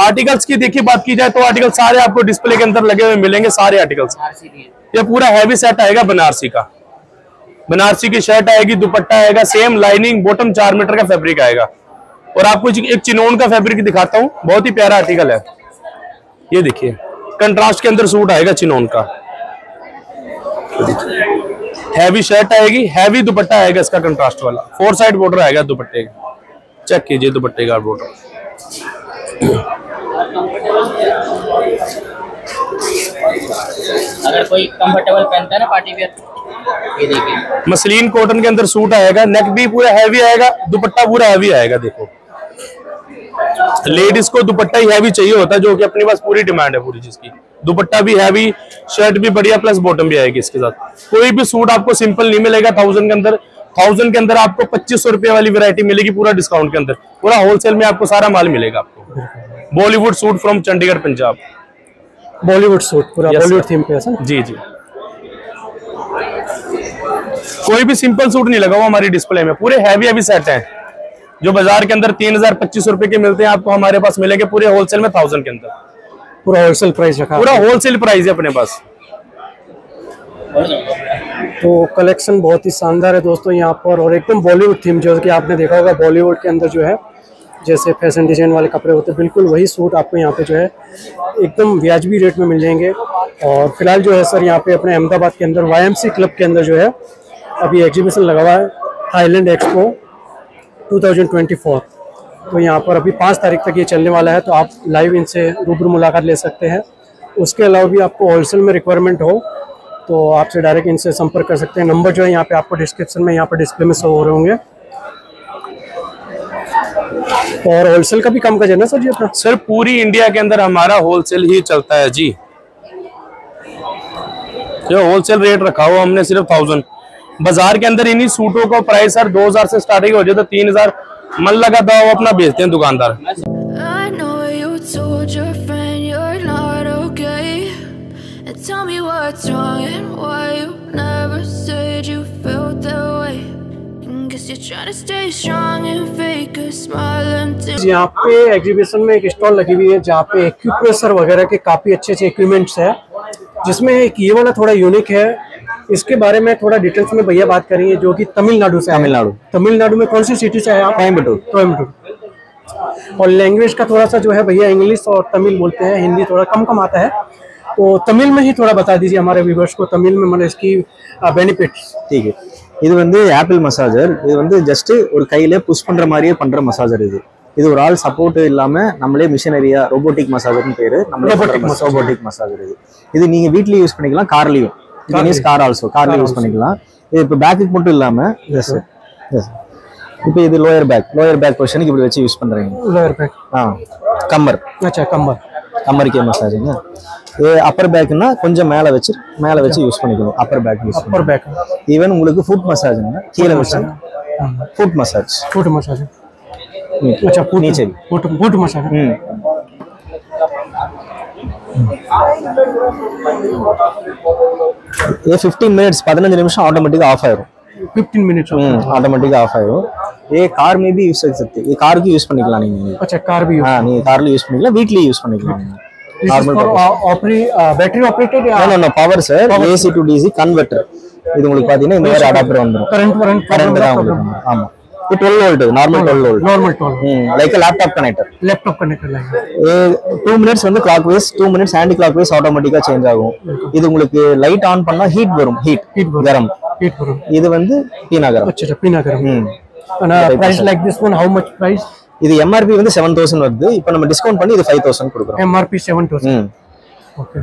आर्टिकल्स की देखिए बात की जाए तो आर्टिकल सारे आपको डिस्प्ले के अंदर लगे हुए मिलेंगे सारे आर्टिकल्स ये पूरा हैवी सेट आएगा बनारसी का। बनारसी की शर्ट आएगी दुपट्टा आएगा सेम लाइनिंग बॉटम चार मीटर का फैब्रिक आएगा। और आपको एक चिनोन का फैब्रिक दिखाता हूँ बहुत ही प्यारा आर्टिकल है। ये देखिए। कंट्रास्ट के अंदर सूट आएगा चिनोन का। हैवी शर्ट आएगी हैवी दुपट्टा आएगा इसका कंट्रास्ट वाला। फोर साइड बॉर्डर आएगा दुपट्टे का। चेक कीजिए दुपट्टे का बॉर्डर अगर कोई कंफर्टेबल पहनता है ना पार्टी वेयर ये देखिए। मसलिन कॉटन के अंदर सूट आएगा नेक भी पूरा हैवी आएगा दुपट्टा पूरा हैवी आएगा देखो। लेडीज़ को दुपट्टा ही हैवी चाहिए होता है जो कि अपने पास पूरी डिमांड है पूरी चीज़ की। दुपट्टा भी हैवी शर्ट भी बढ़िया प्लस बॉटम भी आएगी इसके साथ। कोई भी सूट आपको सिंपल नहीं मिलेगा थाउज़ेंड के अंदर। थाउज़ेंड के अंदर आपको पच्चीस सौ रुपए वाली वैरायटी मिलेगी पूरा डिस्काउंट के अंदर। पूरा होलसेल में आपको सारा माल मिलेगा आपको। Bollywood suit from Chandigarh Punjab Bollywood suit पूरा बॉलीवुड थीम पे है जी जी। कोई भी सिंपल सूट नहीं लगा हुआ हमारी डिस्प्ले में। पूरे हैवी हैवी सेट हैं। जो बाज़ार के अंदर तीन हज़ार पच्चीस रुपए के मिलते हैं आपको हमारे पास मिलेंगे पूरे होलसेल में थाउज़ेंड के अंदर। पूरा होलसेल प्राइस रखा पूरा होलसेल प्राइस है अपने पास। तो कलेक्शन बहुत ही शानदार है दोस्तों यहाँ पर और एकदम बॉलीवुड थीम जो कि आपने देखा होगा बॉलीवुड के अंदर जो है जैसे फ़ैशन डिज़ाइन वाले कपड़े होते हैं बिल्कुल वही सूट आपको यहाँ पे जो है एकदम व्याजबी रेट में मिल जाएँगे। और फ़िलहाल जो है सर यहाँ पे अपने अहमदाबाद के अंदर वाईएमसी क्लब के अंदर जो है अभी एग्जीबिशन लगा हुआ है थाईलैंड एक्सपो 2024 तो यहाँ पर अभी पाँच तारीख तक ये चलने वाला है तो आप लाइव इनसे रूबरू मुलाकात ले सकते हैं। उसके अलावा भी आपको होलसेल में रिक्वायरमेंट हो तो आपसे डायरेक्ट इनसे संपर्क कर सकते हैं। नंबर जो है यहाँ पे आपको डिस्क्रिप्शन में, यहाँ पर डिस्प्ले में शो हो रहे होंगे। और होलसेल का भी काम कर ना सर जी अपना? सर, पूरी इंडिया के अंदर हमारा होलसेल ही चलता है जी। जो होलसेल रेट रखा हुआ हमने सिर्फ़ थाउज़ेंड बाज़ार के अंदर इन्हीं सूटों का प्राइस सर 2000 से स्टार्टिंग हो जाए तो 3000 मन लगा था वो अपना बेचते हैं दुकानदार। यहाँ पे एग्जीबिशन में एक स्टॉल लगी हुई है जहाँ पे एक्यूप्रेशर वगैरह के काफ़ी अच्छे अच्छे इक्विपमेंट्स हैं जिसमें एक ये वाला थोड़ा यूनिक है इसके बारे में थोड़ा डिटेल्स में भैया बात करेंगे जो कि तमिलनाडु से तमिलनाडु तमिलनाडु में कौन सी सिटी से है आप कोयम्बटूर कोयम्बटूर और लैंग्वेज का थोड़ा सा जो है भैया इंग्लिश और तमिल बोलते हैं हिंदी थोड़ा कम कम आता है तो तमिल में ही थोड़ा बता दीजिए हमारे व्यूवर्स को तमिल में मतलब इसकी बेनिफिट्स ठीक है இது வந்து ஆப்பிள் மசாஜர் இது வந்து ஜஸ்ட் ஒரு கையில புஷ் பண்ற மாதிரியே பண்ற மசாஜர் இது இது ஒரு ஆள் சப்போர்ட் இல்லாம நம்மளே மிஷினரியா ரோபோட்டிக் மசாஜர்னு பேரு நம்மளே Robotic robotic massage. Robotic massager இது இது நீங்க வீட்லயும் யூஸ் பண்ணிக்கலாம் கார்லயும் யூஸ் கார் ஆல்சோ கார்ல யூஸ் பண்ணிக்கலாம். இது இப்போ பேக்கு மட்டும் இல்லாம எஸ் எஸ் இப்போ இது லோயர் பேக் லோயர் பேக் பொசிஷனுக்கு இப்படி வச்சு யூஸ் பண்றீங்க. லோயர் பேக் ஆ கம்மர் அச்சா கம்மர் கம்மருக்கு மசாஜுங்க ஏ அப்பர் பேக்குன்னா கொஞ்சம் மேலே வச்சு மேலே வச்சு யூஸ் பண்ணிக்கணும் upper back use upper back even உங்களுக்கு ஃபுட் மசாஜுங்க கீழே வச்சு. ஃபுட் மசாஜ் ஃபுட் மசாஜ் அச்சா பூட் நீச்சல். பூட் பூட் மசாஜ் ம். ఏ ఫిఫ్టీన్ మినిట్స్ పదిహేను నిమిషం ఆటోమేటిక్గా ఆఫ్ అయ్యారు ஃபிஃப்டீன் மினிட்ஸ் ஆட்டோமேட்டிக்காக ஆஃப் ஆயிடும் ஏ கார் மேபி யூஸ் ஆகிடுது ஏ காருக்கு யூஸ் பண்ணிக்கலாம் நீங்கள் அச்சா கார் பி நீங்க கார்ல யூஸ் பண்ணிக்கலாம் வீட்ல யூஸ் பண்ணிக்கலாம் battery operated no no power sir AC to DC converter இது உங்களுக்கு பாத்தீங்கன்னா இந்த மாதிரி அடாப்டர் வந்துரும் கரண்ட் கரண்ட் தான் ஆமா ಇದು 12 volt normal 12 normal normal like laptop like laptop connector laptop connector வந்து clockwise two minutes anticlockwise ஆட்டோமேட்டிக்கா சேஞ்ச் ஆகும். இது உங்களுக்கு லைட் ஆன் பண்ணா ஹீட் வரும். ஹீட் ஹீட் கரம். ஹீட் வரும். இது வந்து பீனாகரம் அச்சா பீனாகரம் ஹம் ஆனா like this one how much price இது எம்ஆர்பி வந்து 7000 வருது. இப்போ நம்ம டிஸ்கவுண்ட் பண்ணி இது 5000 கொடுக்குறோம். எம்ஆர்பி 7000 ஓகே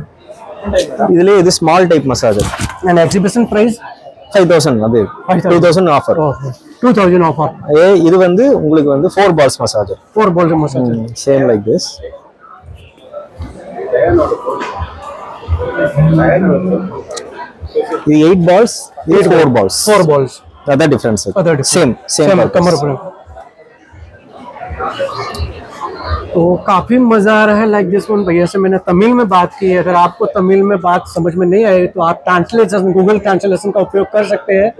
இதுலேயே இது small type massager and exhibition price five thousand அது two thousand offer two thousand offer ஏ இது வந்து உங்களுக்கு வந்து four balls massage four balls massager same like this இது எயிட் பால்ஸ் இது ஃபோர் பால்ஸ் ஃபோர் பால்ஸ் அதான் டிஃபரன்ஸ் சேம் சேம் கமர் तो काफ़ी मज़ा आ रहा है लाइक दिस वन भैया से मैंने तमिल में बात की है। अगर आपको तमिल में बात समझ में नहीं आई तो आप ट्रांसलेशन गूगल ट्रांसलेशन का उपयोग कर सकते हैं।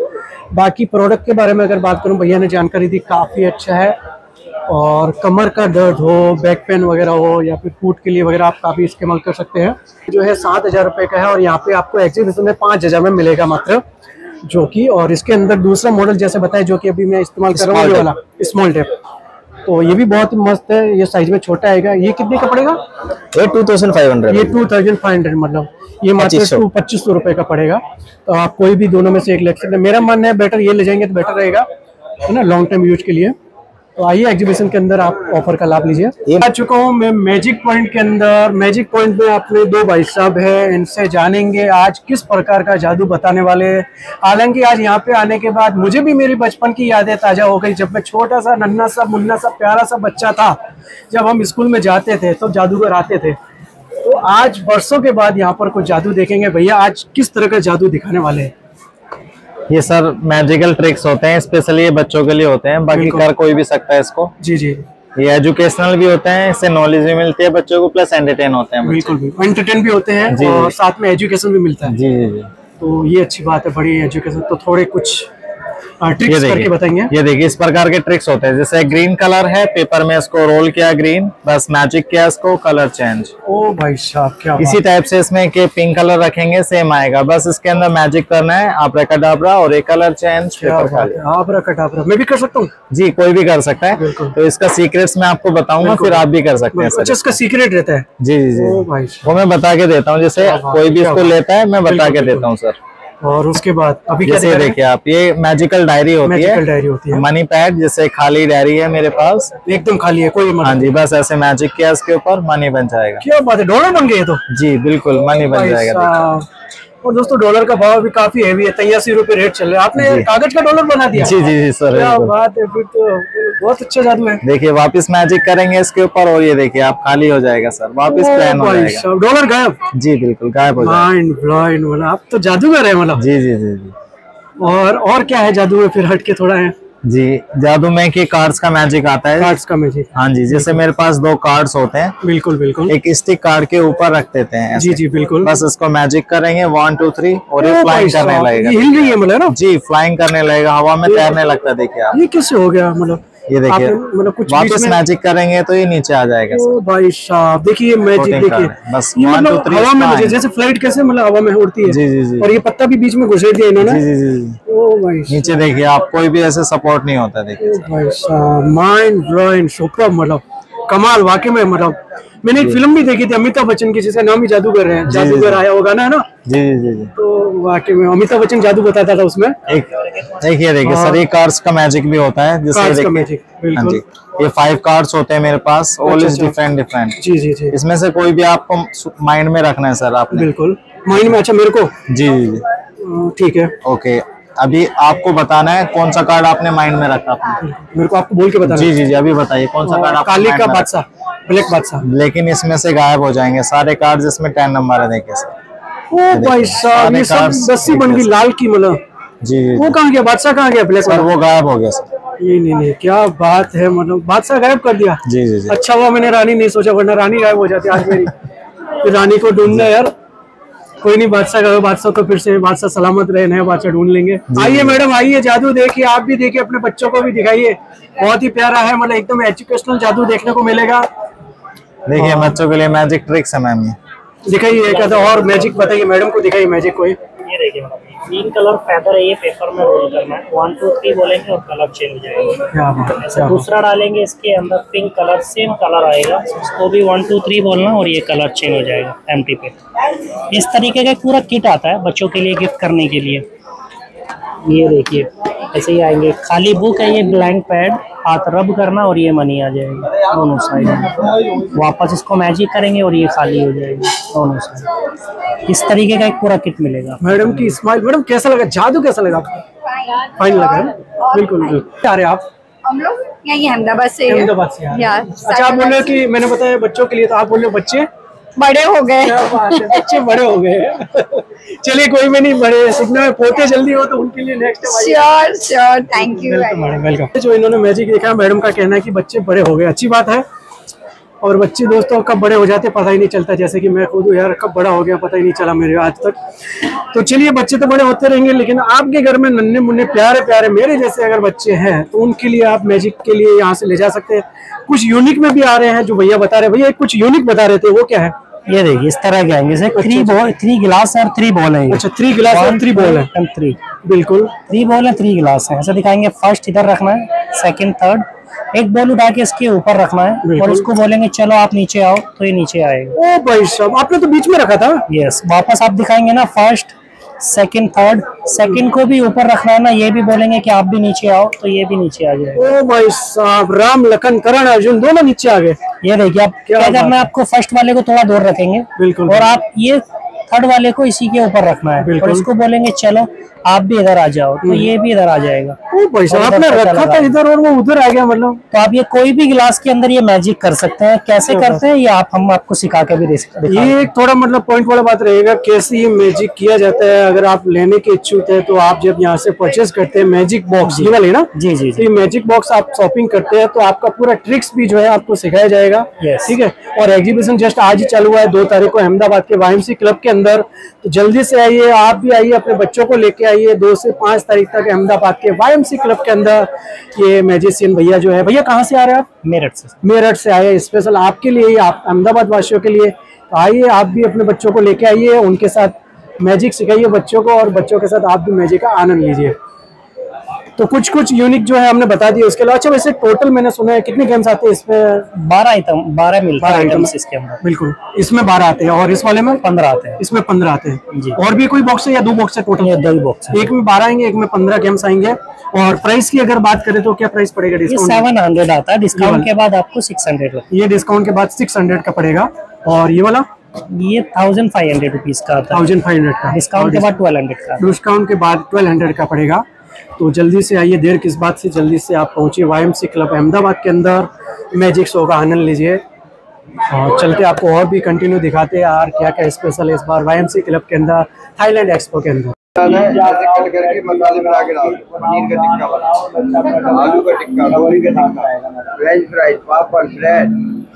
बाकी प्रोडक्ट के बारे में अगर बात करूँ भैया ने जानकारी दी काफ़ी अच्छा है। और कमर का दर्द हो बैक पेन वगैरह हो या फिर फूट के लिए वगैरह आप काफ़ी इस्तेमाल कर सकते हैं। जो है सात हज़ार रुपए का है और यहाँ पे आपको एग्जीबिशन में पाँच हज़ार में मिलेगा मात्र जो कि और इसके अंदर दूसरा मॉडल जैसे बताया जो कि अभी मैं इस्तेमाल कर रहा हूँ. वाला स्मॉल टेप तो ये भी बहुत मस्त है ये साइज़ में छोटा आएगा। ये कितने का पड़ेगा? ये टू थाउज़ेंड फाइव हंड्रेड ये टू थाउज़ेंड फाइव हंड्रेड मतलब। ये मात्र टू पच्चीस सौ रुपए का पड़ेगा। तो आप कोई भी दोनों में से एक ले सकते हैं। मेरा मानना है बेटर ये ले जाएँगे तो बेटर रहेगा है ना लॉन्ग टर्म यूज़ के लिए। तो आइए एग्जीबिशन के अंदर आप ऑफ़र का लाभ लीजिए। आ चुका हूँ मैं मैजिक पॉइंट के अंदर। मैजिक पॉइंट में अपने दो भाई साहब है इनसे जानेंगे आज किस प्रकार का जादू बताने वाले हैं। हालाँकि आज यहाँ पे आने के बाद मुझे भी मेरी बचपन की यादें ताज़ा हो गई। जब मैं छोटा सा नन्ना सा मुन्ना सा प्यारा सा बच्चा था जब हम स्कूल में जाते थे तो जादूगर आते थे। तो आज वर्षों के बाद यहाँ पर कुछ जादू देखेंगे। भैया आज किस तरह का जादू दिखाने वाले हैं? ये सर मैजिकल ट्रिक्स होते हैं स्पेशली ये बच्चों के लिए होते हैं बाकी। कर कोई भी सकता है इसको। जी जी। ये एजुकेशनल भी होते हैं इससे नॉलेज भी मिलती है बच्चों को प्लस एंटरटेन होते हैं बिल्कुल भी एंटरटेन भी होते हैं और साथ में एजुकेशन भी मिलता है। जी जी जी। तो ये अच्छी बात है बड़ी एजुकेशन तो थोड़े कुछ ट्रिक्स करके बताएँगे ये देखिए इस प्रकार के ट्रिक्स होते हैं। जैसे ग्रीन कलर है पेपर में इसको रोल किया ग्रीन बस मैजिक किया इसको कलर चेंज ओ भाई साहब क्या इसी टाइप से इसमें के पिंक कलर रखेंगे सेम आएगा। बस इसके अंदर मैजिक करना है आप डाबरा और एक कलर चेंज है आप रखा टापरा मैं भी कर सकता हूँ? जी कोई भी कर सकता है। तो इसका सीक्रेट मैं आपको बताऊँगा फिर आप भी कर सकते हैं अच्छा इसका सीक्रेट रहता है। जी जी जी। वो मैं बता के देता हूँ जैसे कोई भी इसको लेता है मैं बता के देता हूँ सर। और उसके बाद अभी क्या? देखिए आप ये मैजिकल डायरी होती मैजिकल है डायरी होती है। मनी पैड जैसे खाली डायरी है मेरे पास एकदम खाली है कोई हाँ जी बस ऐसे मैजिक किया इसके ऊपर मनी बन जाएगा क्या बात है डॉलर बन गए तो जी बिल्कुल मनी बन जाएगा। और दोस्तों डॉलर का भाव भी काफ़ी हैवी है। तेयासी रुपए रेट चल रहा है। आपने कागज़ का डॉलर बना दिया? जी, जी, जी, सर, क्या बात है फिर तो बहुत अच्छा जादू है देखिए वापस मैजिक करेंगे इसके ऊपर और ये देखिए आप खाली हो जाएगा सर। वापस प्लान हो जाएगा। डॉलर गायब? जी बिल्कुल गायब हो जाएगा। मतलब आप तो जादूगर है मतलब। जी जी जी जी। और और क्या है जादू में? फिर हटके थोड़ा है। जी जादू में कि कार्ड्स का मैजिक आता है। कार्ड्स का मैजिक हाँ जी जैसे मेरे पास दो कार्ड्स होते हैं। बिल्कुल बिल्कुल। एक स्टिक कार्ड के ऊपर रख देते हैं जी जी बिल्कुल। बस इसको मैजिक करेंगे। वन टू थ्री और ये फ्लाइंग करने लगेगा। हिल रही है मतलब जी फ्लाइंग करने लगेगा। हवा में तैरने लगता है देखिए आप। ये कैसे हो गया मतलब? ये देखिए मतलब कुछ वापस मैजिक करेंगे तो ये नीचे आ जाएगा ओ भाई साहब देखिए ये मैजिक देखिए। बस ये मतलब हवा में जैसे फ़्लाइट कैसे मतलब हवा में उड़ती है। जी जी जी। और ये पत्ता भी बीच में घुसे दिया इन्होंने। जी जी जी जी। ओ भाई नीचे देखिए आप कोई भी ऐसे सपोर्ट नहीं होता देखिए। भाई साहब माइंड ब्लोइंग सुपर मतलब कमाल वाकई में मतलब मैंने एक फ़िल्म भी देखी थी अमिताभ बच्चन की जिसका नाम ही जादूगर है। जादूगर आया वो गाना है ना? जी जी जी तो वाकई में अमिताभ बच्चन जादू बताता था उसमें। एक देखिए देखिए हाँ। सर ये कार्ड्स का मैजिक भी होता है जिससे Cards का देखिए- magic, बिल्कुल। हाँ ये फाइव कार्ड्स होते हैं मेरे पास ऑल इज़। डिफरेंट डिफरेंट जी जी जी। इसमें से कोई भी आपको माइंड में रखना है सर आपने। बिल्कुल। माइंड में अच्छा मेरे को? जी जी जी। ठीक है। ओके अभी आपको बताना है कौन सा कार्ड आपने माइंड में रखा मेरे को आपको बोल के बताना जी जी जी अभी बताइए कौन सा कार्ड काली का बादशाह। ब्लैक बादशाह। लेकिन इसमें से गायब हो जाएँगे। सारे कार्ड इसमें टेन नंबर है देखिए सर। ओ भाई साहब ये सब दस्सी बन गई लाल की मतलब। जी वो कहाँ गया? बादशाह कहाँ गया? ब्लैक सर वो गायब हो गया सर। नहीं नहीं नहीं क्या बात है मतलब बादशाह गायब कर दिया। जी जी जी। अच्छा हुआ मैंने रानी नहीं सोचा वरना रानी गायब हो जाती आज मेरी। <laughs> रानी को ढूंढना यार। कोई नहीं बादशाह गए बादशाह तो फिर से बादशाह सलामत रहे नया बादशाह ढूंढ लेंगे। आइए मैडम आइए जादू देखिए आप भी देखिए अपने बच्चों को भी दिखाइए। बहुत ही प्यारा है मतलब एकदम एजुकेशनल जादू देखने को मिलेगा। देखिए बच्चों के लिए मैजिक ट्रिक्स है मैम ये दिखाइए एक आधा और मैजिक बताइए मैडम को दिखाइए मैजिक कोई ये देखिए तीन कलर फैदर है ये पेपर में रोल करना है। वन टू थ्री बोलेंगे और कलर चेंज हो जाएगा। क्या बात है, ऐसे बात दूसरा डालेंगे इसके अंदर पिंक कलर सेम कलर आएगा। उसको भी वन टू थ्री बोलना और ये कलर चेंज हो जाएगा एम पे इस तरीके का पूरा किट आता है बच्चों के लिए गिफ्ट करने के लिए। ये देखिए ऐसे ही आएँगे। खाली बुक है ये ब्लैंक पैड हाथ रब करना और ये मनी आ जाएगा दोनों साइड में। वापस इसको मैजिक करेंगे और ये खाली हो जाएगी दोनों साइड इस तरीके का एक पूरा किट मिलेगा। मैडम की स्माइल मैडम कैसा लगा? जादू कैसा लगा आपको? फाइन लगा है बिल्कुल बिल्कुल। क्या रहे आप? हम लोग यही अहमदाबाद से हैं। अहमदाबाद से आ। अच्छा आप बोल रहे हो कि मैंने बताया बच्चों के लिए तो आप बोल रहे हो बच्चे? बड़े हो गए। बच्चे बड़े हो गए। चलिए कोई भी नहीं बड़े सीखने में पोते जल्दी हो तो उनके लिए next sure sure thank you madam welcome जो इन्होंने मैजिक देखा मैडम का कहना है कि बच्चे बड़े हो गए। अच्छी बात है। और बच्चे दोस्तों कब बड़े हो जाते पता ही नहीं चलता। जैसे कि मैं खुद यार कब बड़ा हो गया पता ही नहीं चला मेरे आज तक। तो चलिए बच्चे तो बड़े होते रहेंगे लेकिन आपके घर में नन्हे मुन्ने प्यारे प्यारे मेरे जैसे अगर बच्चे हैं तो उनके लिए आप मैजिक के लिए यहाँ से ले जा सकते हैं। कुछ यूनिक में भी आ रहे हैं जो भैया बता रहे भैया कुछ यूनिक बता रहे थे वो क्या है? ये देखिए इस तरह के आएँगे। थ्री बॉल थ्री गिलास और थ्री बॉल है अच्छा थ्री गिलास और थ्री बॉल है। थ्री बिल्कुल। थ्री बॉल है थ्री गिलास है। ऐसा दिखाएँगे फ़र्स्ट इधर रखना है सेकंड थर्ड एक बॉल उठा के इसके ऊपर रखना है और उसको बोलेंगे चलो आप नीचे आओ। तो ये नीचे आएगा। ओ भाई साहब आपने तो बीच में रखा था? यस वापस आप दिखाएँगे ना फ़र्स्ट सेकंड थर्ड सेकंड को भी ऊपर रखना है ना ये भी बोलेंगे कि आप भी नीचे आओ तो ये भी नीचे आ जाएगा। ओ भाई साहब राम लखन करण अर्जुन दोनों नीचे आ गए। ये देखिए आप क्या क्या करना है आपको फ़र्स्ट वाले को थोड़ा दूर रखेंगे। बिल्कुल और आप ये थर्ड वाले को इसी के ऊपर रखना है। और इसको बोलेंगे चलो आप भी इधर आ जाओ। तो हम्म। ये भी इधर आ जाएगा। और आपने रखा था इधर और वो उधर आ गया मतलब। तो आप ये कोई भी गिलास के अंदर ये मैजिक कर सकते हैं। कैसे करते हैं ये आप हम आपको सिखा के भी दे सकते ये एक थोड़ा मतलब पॉइंट वाला बात रहेगा कैसे ये मैजिक किया जाता है। अगर आप लेने के इच्छुक है तो आप जब यहाँ से परचेज करते हैं मैजिक बॉक्स ये वाले ना? जी जी तो ये मैजिक बॉक्स आप शॉपिंग करते हैं तो आपका पूरा ट्रिक्स भी जो है आपको सिखाया जाएगा। ठीक है? और एग्जीबिशन जस्ट आज ही चालू हुआ है दो तारीख को अहमदाबाद के वाईएमसी क्लब के अंदर तो जल्दी से आइए आप भी आइए अपने बच्चों को लेके आइए। दो से पाँच तारीख तक अहमदाबाद के वाईएमसी क्लब के अंदर ये मैजिशियन भैया जो है। भैया कहाँ से आ रहे हैं आप? मेरठ से। मेरठ से आए स्पेशल आपके लिए आप अहमदाबाद वासियों के लिए? तो आइए आप भी अपने बच्चों को लेके आइए उनके साथ मैजिक सिखाइए बच्चों को और बच्चों के साथ आप भी मैजिक का आनंद लीजिए। तो कुछ कुछ यूनिक जो है हमने बता दिया उसके अलावा। अच्छा वैसे टोटल मैंने सुना है कितने गेम्स आते हैं इसमें? बारह आइटम बारह मिलते हैं 12 आइटम्स इसके अंदर। बिल्कुल इसमें बारह आते हैं। और इस वाले में? पंद्रह आते हैं। इसमें पंद्रह आते हैं। जी। और भी कोई बॉक्स है या दो बॉक्स है टोटल दो बॉक्स एक में बारह आएँगे एक में पंद्रह गेम्स आएँगे। और प्राइस की अगर बात करें तो क्या प्राइस पड़ेगा सेवन हंड्रेड आता है। डिस्काउंट के बाद आपको सिक्स हंड्रेड ये डिस्काउंट के बाद सिक्स हंड्रेड का पड़ेगा। और ये वाला? ये थाउज़ेंड फाइव हंड्रेड रुपीज़ का थाउज़ेंड फाइव हंड्रेड का। डिस्काउंट के बाद ट्वेल्व हंड्रेड का। डिस्काउंट के बाद ट्वेल्व हंड्रेड का पड़ेगा। तो जल्दी से आइए, देर किस बात से? जल्दी से आप पहुंचिए वाईएमसी क्लब अहमदाबाद के अंदर। मैजिक शो का आनंद लीजिए। और चलते आपको और भी कंटिन्यू दिखाते हैं यार क्या क्या स्पेशल है इस बार वाईएमसी क्लब के अंदर थाईलैंड एक्सपो के अंदर।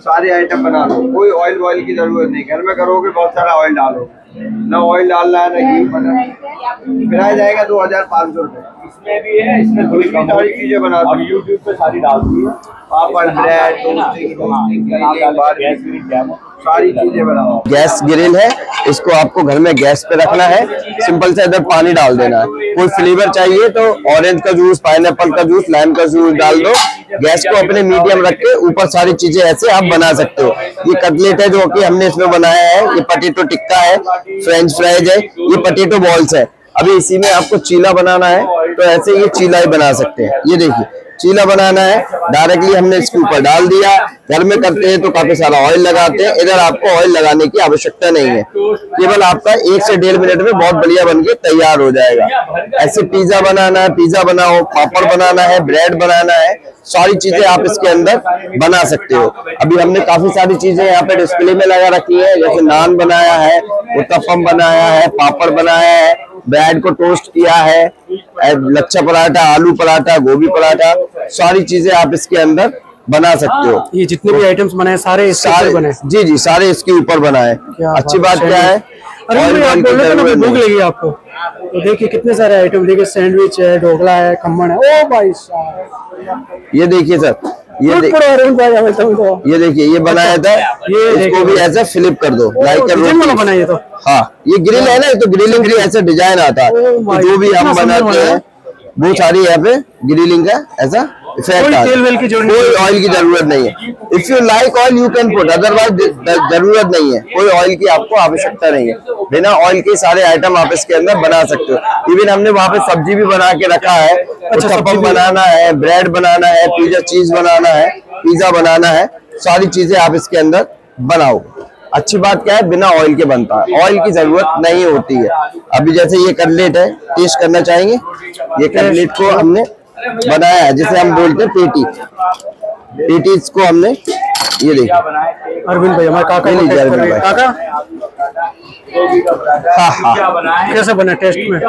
सारे आइटम बना लो। कोई ऑयल वॉयल की ज़रूरत नहीं। घर में करोगे, बहुत सारा ऑयल डालो। ना ऑयल डालना है ना घी बना किराया जाएगा दो हज़ार पाँच सौ रुपये इसमें भी है इसमें थोड़ी सारी चीज़ें बना यूट्यूब पे सारी डाल दी पापड़ bread toasting toasting grilling barbecue सारी चीज़ें बनाओ गैस ग्रिल है इसको आपको घर में गैस पे रखना है। सिंपल से इधर पानी डाल देना है। कोई फ्लेवर चाहिए तो ऑरेंज का जूस पाइन का जूस लाइम का जूस डाल दो। गैस को अपने मीडियम रख के ऊपर सारी चीज़ें ऐसे आप बना सकते हो। ये कटलेट है जो कि हमने इसमें बनाया है। ये पटेटो टिक्का है फ्रेंच फ्राइज है। ये पटेटो बॉल्स है। अभी इसी में आपको चीला बनाना है तो ऐसे ये चीला ही बना सकते हैं। ये देखिए, चीला बनाना है डायरेक्टली हमने इसके ऊपर डाल दिया। घर में करते हैं तो काफ़ी सारा ऑयल लगाते हैं। इधर आपको ऑयल लगाने की आवश्यकता नहीं है। केवल आपका एक से डेढ़ मिनट में बहुत बढ़िया बन के तैयार हो जाएगा। ऐसे पिज्जा बनाना है पिज्जा बनाओ, पापड़ बनाना है ब्रेड बनाना है, सारी चीज़ें आप इसके अंदर बना सकते हो। अभी हमने काफ़ी सारी चीज़ें यहाँ पे डिस्प्ले में लगा रखी है, जैसे नान बनाया है, उत्तपम बनाया है, पापड़ बनाया है ब्रेड को टोस्ट किया है लच्छा पराठा आलू पराठा गोभी पराठा सारी चीज़ें आप इसके अंदर बना सकते हो। ये जितने भी आइटम्स बनाए सारे इसके सारे बने जी जी सारे इसके ऊपर बनाए अच्छी बात क्या है? अरे आप बोल रहे थे भूख लगी आपको। तो देखिए कितने सारे आइटम देखिए सैंडविच है ढोकला है खम्मन है। ओ भाई साहब। ये देखिए सर ये बहुत तो ये देखिए ये बनाया था। ये इसको भी ऐसे फ्लिप कर दो। लाइक कर वाला बनाइए तो हाँ ये ग्रिल है ना ये तो ग्रिलिंग की ऐसा डिज़ाइन आता है। तो जो भी हम बनाते हैं वो सारी यहाँ पे ग्रिलिंग का ऐसा? कोई तेल वेल की ज़रूरत कोई ऑयल की ज़रूरत नहीं है। If you like oil you can put otherwise ज़रूरत नहीं है। कोई ऑयल की आपको आवश्यकता नहीं है। बिना ऑयल के सारे आइटम आप इसके अंदर बना सकते हो। इवन हमने वहाँ पे सब्ज़ी भी बना के रखा है। सब्ज़ी बनाना है ब्रेड बनाना है पिज्जा चीज़ बनाना है पिज्जा बनाना है। सारी चीज़ें आप इसके अंदर बनाओ। अच्छी बात क्या है बिना ऑयल के बनता है। ऑयल की ज़रूरत नहीं होती है। अभी जैसे ये कटलेट है टेस्ट करना चाहेंगे? ये कटलेट को हमने बनाया है जिसे हम बोलते हैं पेटी। पेटी इसको हमने ये देखिए अरविंद भाई हमारे काका को कर अरविंद रहे भाई। काका? हाँ हाँ। कैसे बना टेस्ट में?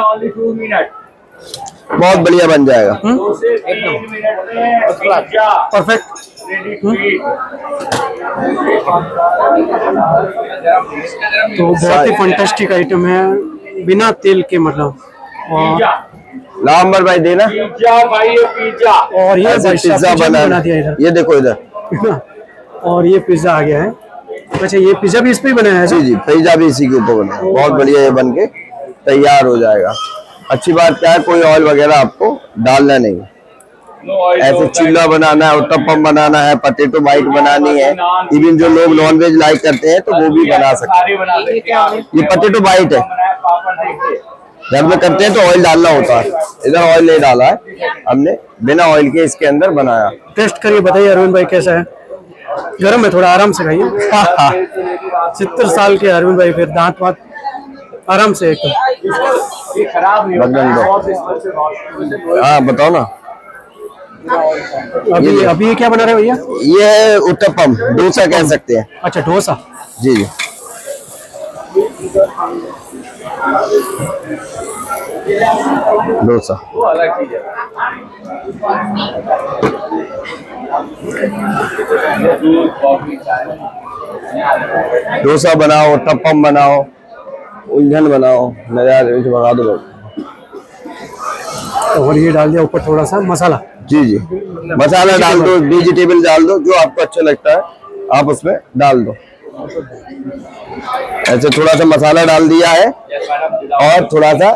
बहुत बढ़िया बन जाएगा। परफेक्ट तो बहुत ही फंटेस्टिक आइटम है बिना तेल के मतलब। और लामबर भाई देना। और ये ऐसे भाई साहब पिज्जा पिज्जा भी बना बना दिया इधर। ये देखो इधर। <laughs> और ये पिज्जा आ गया है। अच्छा ये पिज्जा भी इस पे ही बनाया है जी जी पिज्जा भी इसी के ऊपर बना है। बहुत बढ़िया ये बन के तैयार हो जाएगा। अच्छी बात क्या है कोई ऑयल वगैरह आपको डालना नहीं ऐसे चिल्ला बनाना है उत्तपम बनाना है पटेटो बाइट बनानी है। इवन जो लोग नॉन वेज लाइक करते हैं तो वो भी बना सकते हैं। ये पटेटो बाइट है। घर में करते हैं तो ऑयल डालना होता है। इधर ऑयल नहीं डाला है। हमने बिना ऑयल के इसके अंदर बनाया। टेस्ट करिए बताइए अरविंद भाई कैसा है? गर्म है थोड़ा आराम से खाइए। सत्तर साल के अरविंद भाई फिर दांत वात आराम से दो। हाँ बताओ ना। अभी ये- अभी ये क्या बना रहे हैं भैया? ये उत्तपम डोसा कह सकते हैं। अच्छा डोसा। जी जी। डोसा। डोसा बनाओ टप्पम बनाओ उलझन बनाओ नजारे भगा दो। और ये डाल दिया ऊपर थोड़ा सा मसाला। जी जी। मसाला डाल दो वेजिटेबल डाल दो जो आपको अच्छा लगता है आप उसमें डाल दो। ऐसे थोड़ा सा मसाला डाल दिया है और थोड़ा सा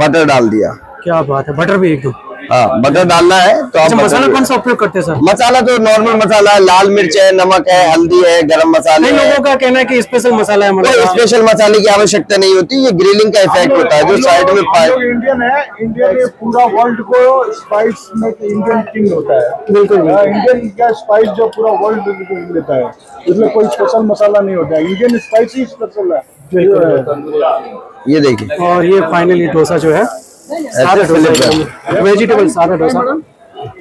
बटर डाल दिया। क्या बात है बटर भी एकदम हाँ बटर डालना है तो आप अच्छा मसाला कौन सा उपयोग करते हैं सर? मसाला तो नॉर्मल मसाला है लाल मिर्च है नमक है हल्दी है गरम मसाले है। लोगों का कहना है कि स्पेशल मसाला है मतलब स्पेशल मसाले की आवश्यकता नहीं होती ये ग्रिलिंग का इफ़ेक्ट होता है जो साइड में इंडियन है इंडिया में पूरा वर्ल्ड को स्पाइस में इंडियन किंग होता है। बिल्कुल हाँ, इंडियन का स्पाइस जो पूरा वर्ल्ड लेता है इसमें कोई स्पेशल मसाला नहीं होता है। इंडियन स्पाइस ही स्पेशल है। ये देखिए। और ये फाइनली डोसा जो है वेजिटेबल सादा डोसा।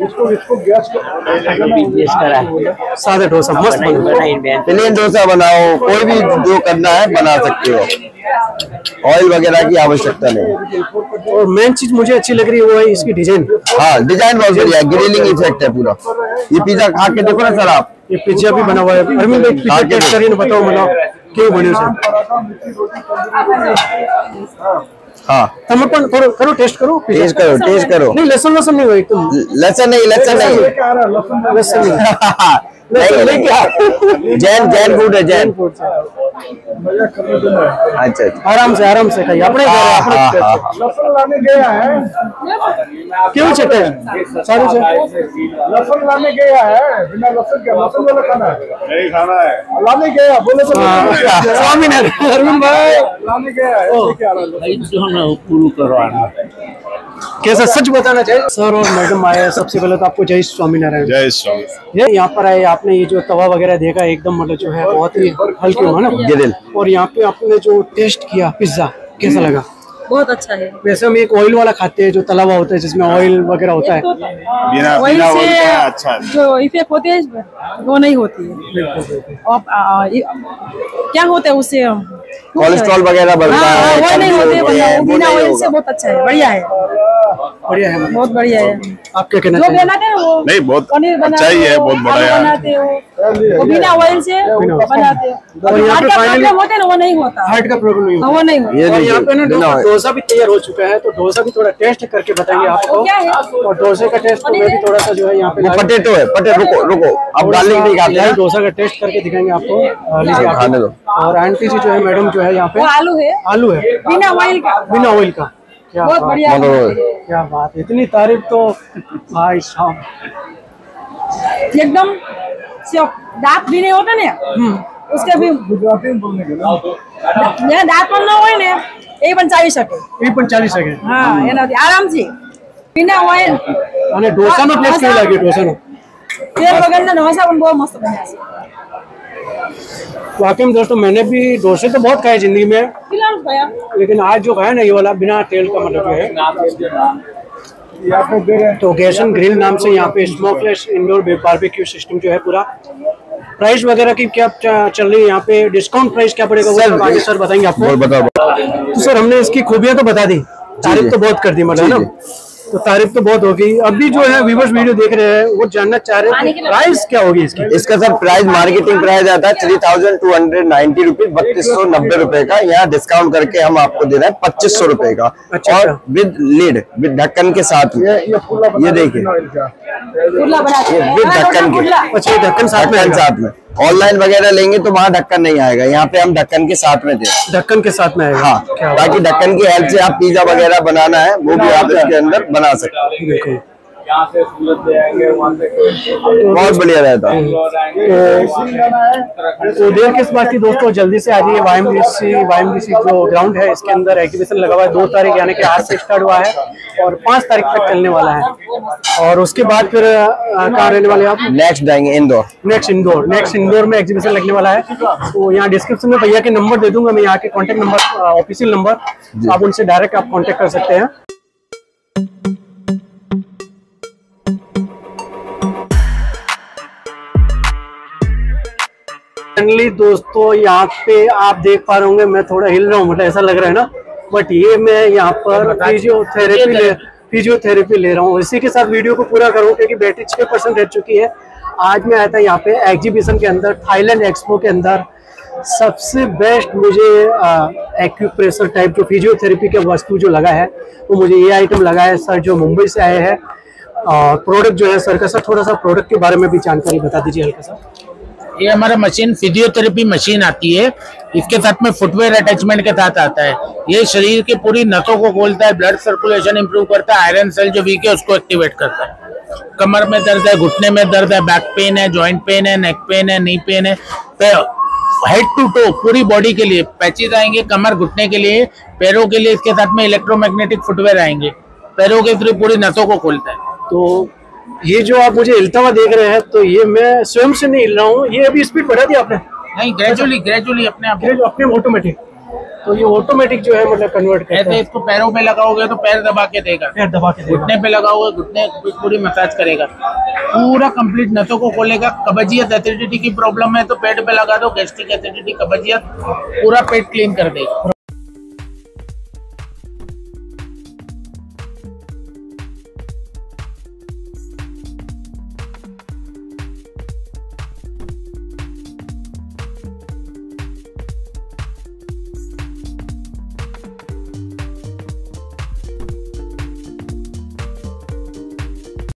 इसको इसको गैस सादा डोसा मस्त प्लेन डोसा बनाओ कोई भी जो करना है बना सकते हो। ऑयल वगैरह की आवश्यकता नहीं। और मेन चीज़ मुझे अच्छी लग रही है वो है इसकी डिज़ाइन हाँ डिज़ाइन बहुत बढ़िया ग्रिलिंग इफ़ेक्ट है पूरा। ये पिज्जा खा के देखो ना सर आप। ये पिज्जा भी बना हुआ है। अरविंद भाई पिज्जा टेस्ट करिए बताओ मतलब क्यों बने हाँ टमाटर करो करो टेस्ट करो पिज्जा। टेस्ट करो टेस्ट करो नहीं लहसुन लहसुन नहीं हो एकदम लहसन नहीं लहसन नहीं लहसुन नहीं जैन जैन फ़ूड है जैन। अच्छा अच्छा। आराम से आराम से खाइए। अपने घर है, हाँ, अपने हाँ, घर। हाँ। लहसुन लाने गया है। क्यों चटे सारू से। लहसुन लाने गया है बिना लहसुन के। लहसुन वाला खाना है? नहीं खाना है। लाने गया बोले तो हाँ, स्वामीनारायण अरविंद भाई। लाने गया है लेके आ रहा है। कैसा सच बताना चाहिए? सर और मैडम आए सबसे पहले तो आपको जय स्वामीनारायण। जय स्वामी। ये यहाँ पर आए आपने ये जो तवा वगैरह देखा एकदम मतलब जो है बहुत ही हल्की हुआ ना? और यहाँ पे आपने जो टेस्ट किया पिज्जा कैसा लगा? बहुत अच्छा है। वैसे हम एक ऑयल वाला खाते हैं जो तला हुआ होता है जिसमें ऑयल वगैरह होता है। बिना वही बिना से ऑयल का अच्छा जो इफ़ेक्ट होते हैं वो नहीं होती है। और क्या होता है उससे कोलेस्ट्रॉल वगैरह बढ़ता हाँ, हाँ, है वो नहीं होते बिना नहीं ऑयल। से बहुत अच्छा है बढ़िया है। बढ़िया है बहुत बढ़िया है। आप क्या कहना जो हैं? नहीं, बहुत पनीर अच्छा ही है, बहुत बड़ा है। बनाते हो वो बिना ऑयल से बनाते हो। और यहाँ पे हार्ट का finally- प्रॉब्लम होता है ना वो नहीं होता। हार्ट का प्रॉब्लम नहीं हाँ, वो नहीं होता। और यहाँ पे ना डोसा भी तैयार हो चुका है तो डोसा भी थोड़ा टेस्ट करके आपको। क्या है? और डोसे का टेस्ट तो मैं भी थोड़ा सा जो है यहाँ पे पटेटो है पटेटो रुको रुको अब थोड़ा गार्लिक सा नहीं खाते हैं डोसा का टेस्ट करके दिखाएँगे आपको लीजिए आप। खाने दो। और आंटी जी जो है मैडम जो है यहाँ पे आलू है। आलू है। बिना ऑयल का। बिना ऑयल का। क्या बहुत बात बढ़िया मतलब क्या बात है इतनी तारीफ तो भाई साहब एकदम सिर्फ दांत भी नहीं होता ना उसके भी गुजराती में बोलने के ना મેં દાંત પણ ન હોય ને એ પણ ચાલી શકે એ પણ ચાલી શકે હા એનાથી આરામથી बिना ઓઇલ અને ઢોસાનો ટેસ્ટ કેવો લાગ્યો ઢોસાનો તેલ વગરના ઢોસા પણ બહુ મસ્ત બન્યા છે वाकई में दोस्तों मैंने भी डोसे तो बहुत खाए ज़िंदगी में। लेकिन आज जो खाया ना ये वाला बिना तेल का मतलब है। तो गैसन ग्रिल नाम से यहाँ पे स्मोकलेस इंडोर बारबेक्यू सिस्टम जो है पूरा। प्राइस वगैरह की क्या चल रही है यहाँ पे? डिस्काउंट प्राइस क्या पड़ेगा वो सर, आगे सर बताएँगे आपको। बता, बता। तो सर हमने इसकी खूबियाँ तो बता दी। तारीफ़ तो बहुत कर दी मतलब ना? तो तारीफ़ तो बहुत होगी। अभी जो है व्यूवर्स वीडियो देख रहे हैं वो जानना चाह रहे हैं प्राइस तो क्या होगी इसकी? इसका सर प्राइस मार्केटिंग प्राइस आता है three thousand two hundred ninety rupees बत्तीस सौ नब्बे रूपए का। यहाँ डिस्काउंट करके हम आपको दे रहे हैं पच्चीस सौ रुपये का। अच्छा, और विद लीड विद ढक्कन के साथ में। ये देखिए। विद ढक्कन के। अच्छा ढक्कन साथ में। ऑनलाइन वगैरह लेंगे तो वहाँ ढक्कन नहीं आएगा। यहाँ पे हम ढक्कन के साथ में दे ढक्कन के साथ में आएगा? हाँ बाकी ताकि ढक्कन की हेल्प से आप पिज्जा वगैरह बनाना है वो भी आप इसके अंदर बना सकते हैं। यहाँ से सूरत वहाँ से बहुत बढ़िया रहता। है। तो देर किस बात की दोस्तों जल्दी से आ जाइए वाईएमडीसी वाईएमडीसी जो ग्राउंड है इसके अंदर एग्जीबिशन लगा हुआ है। दो तारीख यानी कि आज से स्टार्ट हुआ है और पाँच तारीख तक चलने वाला है। और उसके बाद फिर कहाँ रहने वाले हैं आप? नेक्स्ट जाएँगे इंदौर नेक्स्ट इंदौर नेक्स्ट इंदौर में एग्जीबिशन लगने वाला है। तो यहाँ डिस्क्रिप्शन में भैया के नंबर दे दूँगा मैं यहाँ के कॉन्टेक्ट नंबर ऑफिशियल नंबर आप उनसे डायरेक्ट आप कॉन्टेक्ट कर सकते हैं। फाइनली दोस्तों यहाँ पे आप देख पा रहे होंगे मैं थोड़ा हिल रहा हूँ मतलब ऐसा लग रहा है ना। बट ये मैं यहाँ पर फिजियोथेरेपी ले फिजियोथेरेपी ले रहा हूँ। इसी के साथ वीडियो को पूरा करूँ क्योंकि बैटरी छः परसेंट रह चुकी है। आज मैं आया था यहाँ पे एग्जीबिशन के अंदर थाईलैंड एक्सपो के अंदर। सबसे बेस्ट मुझे एक्यूप्रेशर टाइप जो फिजियोथेरेपी का वस्तु जो लगा है वो मुझे ये आइटम लगा है सर जो मुंबई से आए हैं। प्रोडक्ट जो है सर का सर थोड़ा सा प्रोडक्ट के बारे में भी जानकारी बता दीजिए हल्का सा। ये हमारा मशीन फिजियोथेरेपी मशीन आती है। इसके साथ में फुटवेयर अटैचमेंट के साथ आता है। ये शरीर की पूरी नसों को खोलता है ब्लड सर्कुलेशन इंप्रूव करता है आयरन सेल जो वीक है, उसको एक्टिवेट करता है। कमर में दर्द है, घुटने में दर्द है बैक पेन है जॉइंट पेन है नेक पेन है नी पेन है। हेड टू टो पूरी बॉडी के लिए पैचेज आएँगे, कमर घुटने के लिए, पैरों के लिए इसके साथ में इलेक्ट्रोमैग्नेटिक फुटवेयर आएँगे। पैरों के थ्रू पूरी नसों को खोलता है। तो ये जो आप मुझे हिलता हुआ देख रहे हैं तो ये मैं स्वयं से नहीं हिल रहा हूँ। ये अभी स्पीड बढ़ा दी आपने? नहीं ग्रेजुअली ग्रेजुअली अपने आप अपने ऑटोमेटिक तो ये ऑटोमेटिक जो है मतलब कन्वर्ट करता है। इसको पैरों पे लगाओगे तो पैर दबा के देगा। पैर दबा के घुटने पे लगाओगे घुटने पूरी मसाज करेगा। पूरा कंप्लीट नसों को खोलेगा। कब्जियत एसिडिटी की प्रॉब्लम है तो पेट पे लगा दो गैस्ट्रिक एसिडिटी कब्जियत पूरा पेट क्लीन कर देगा।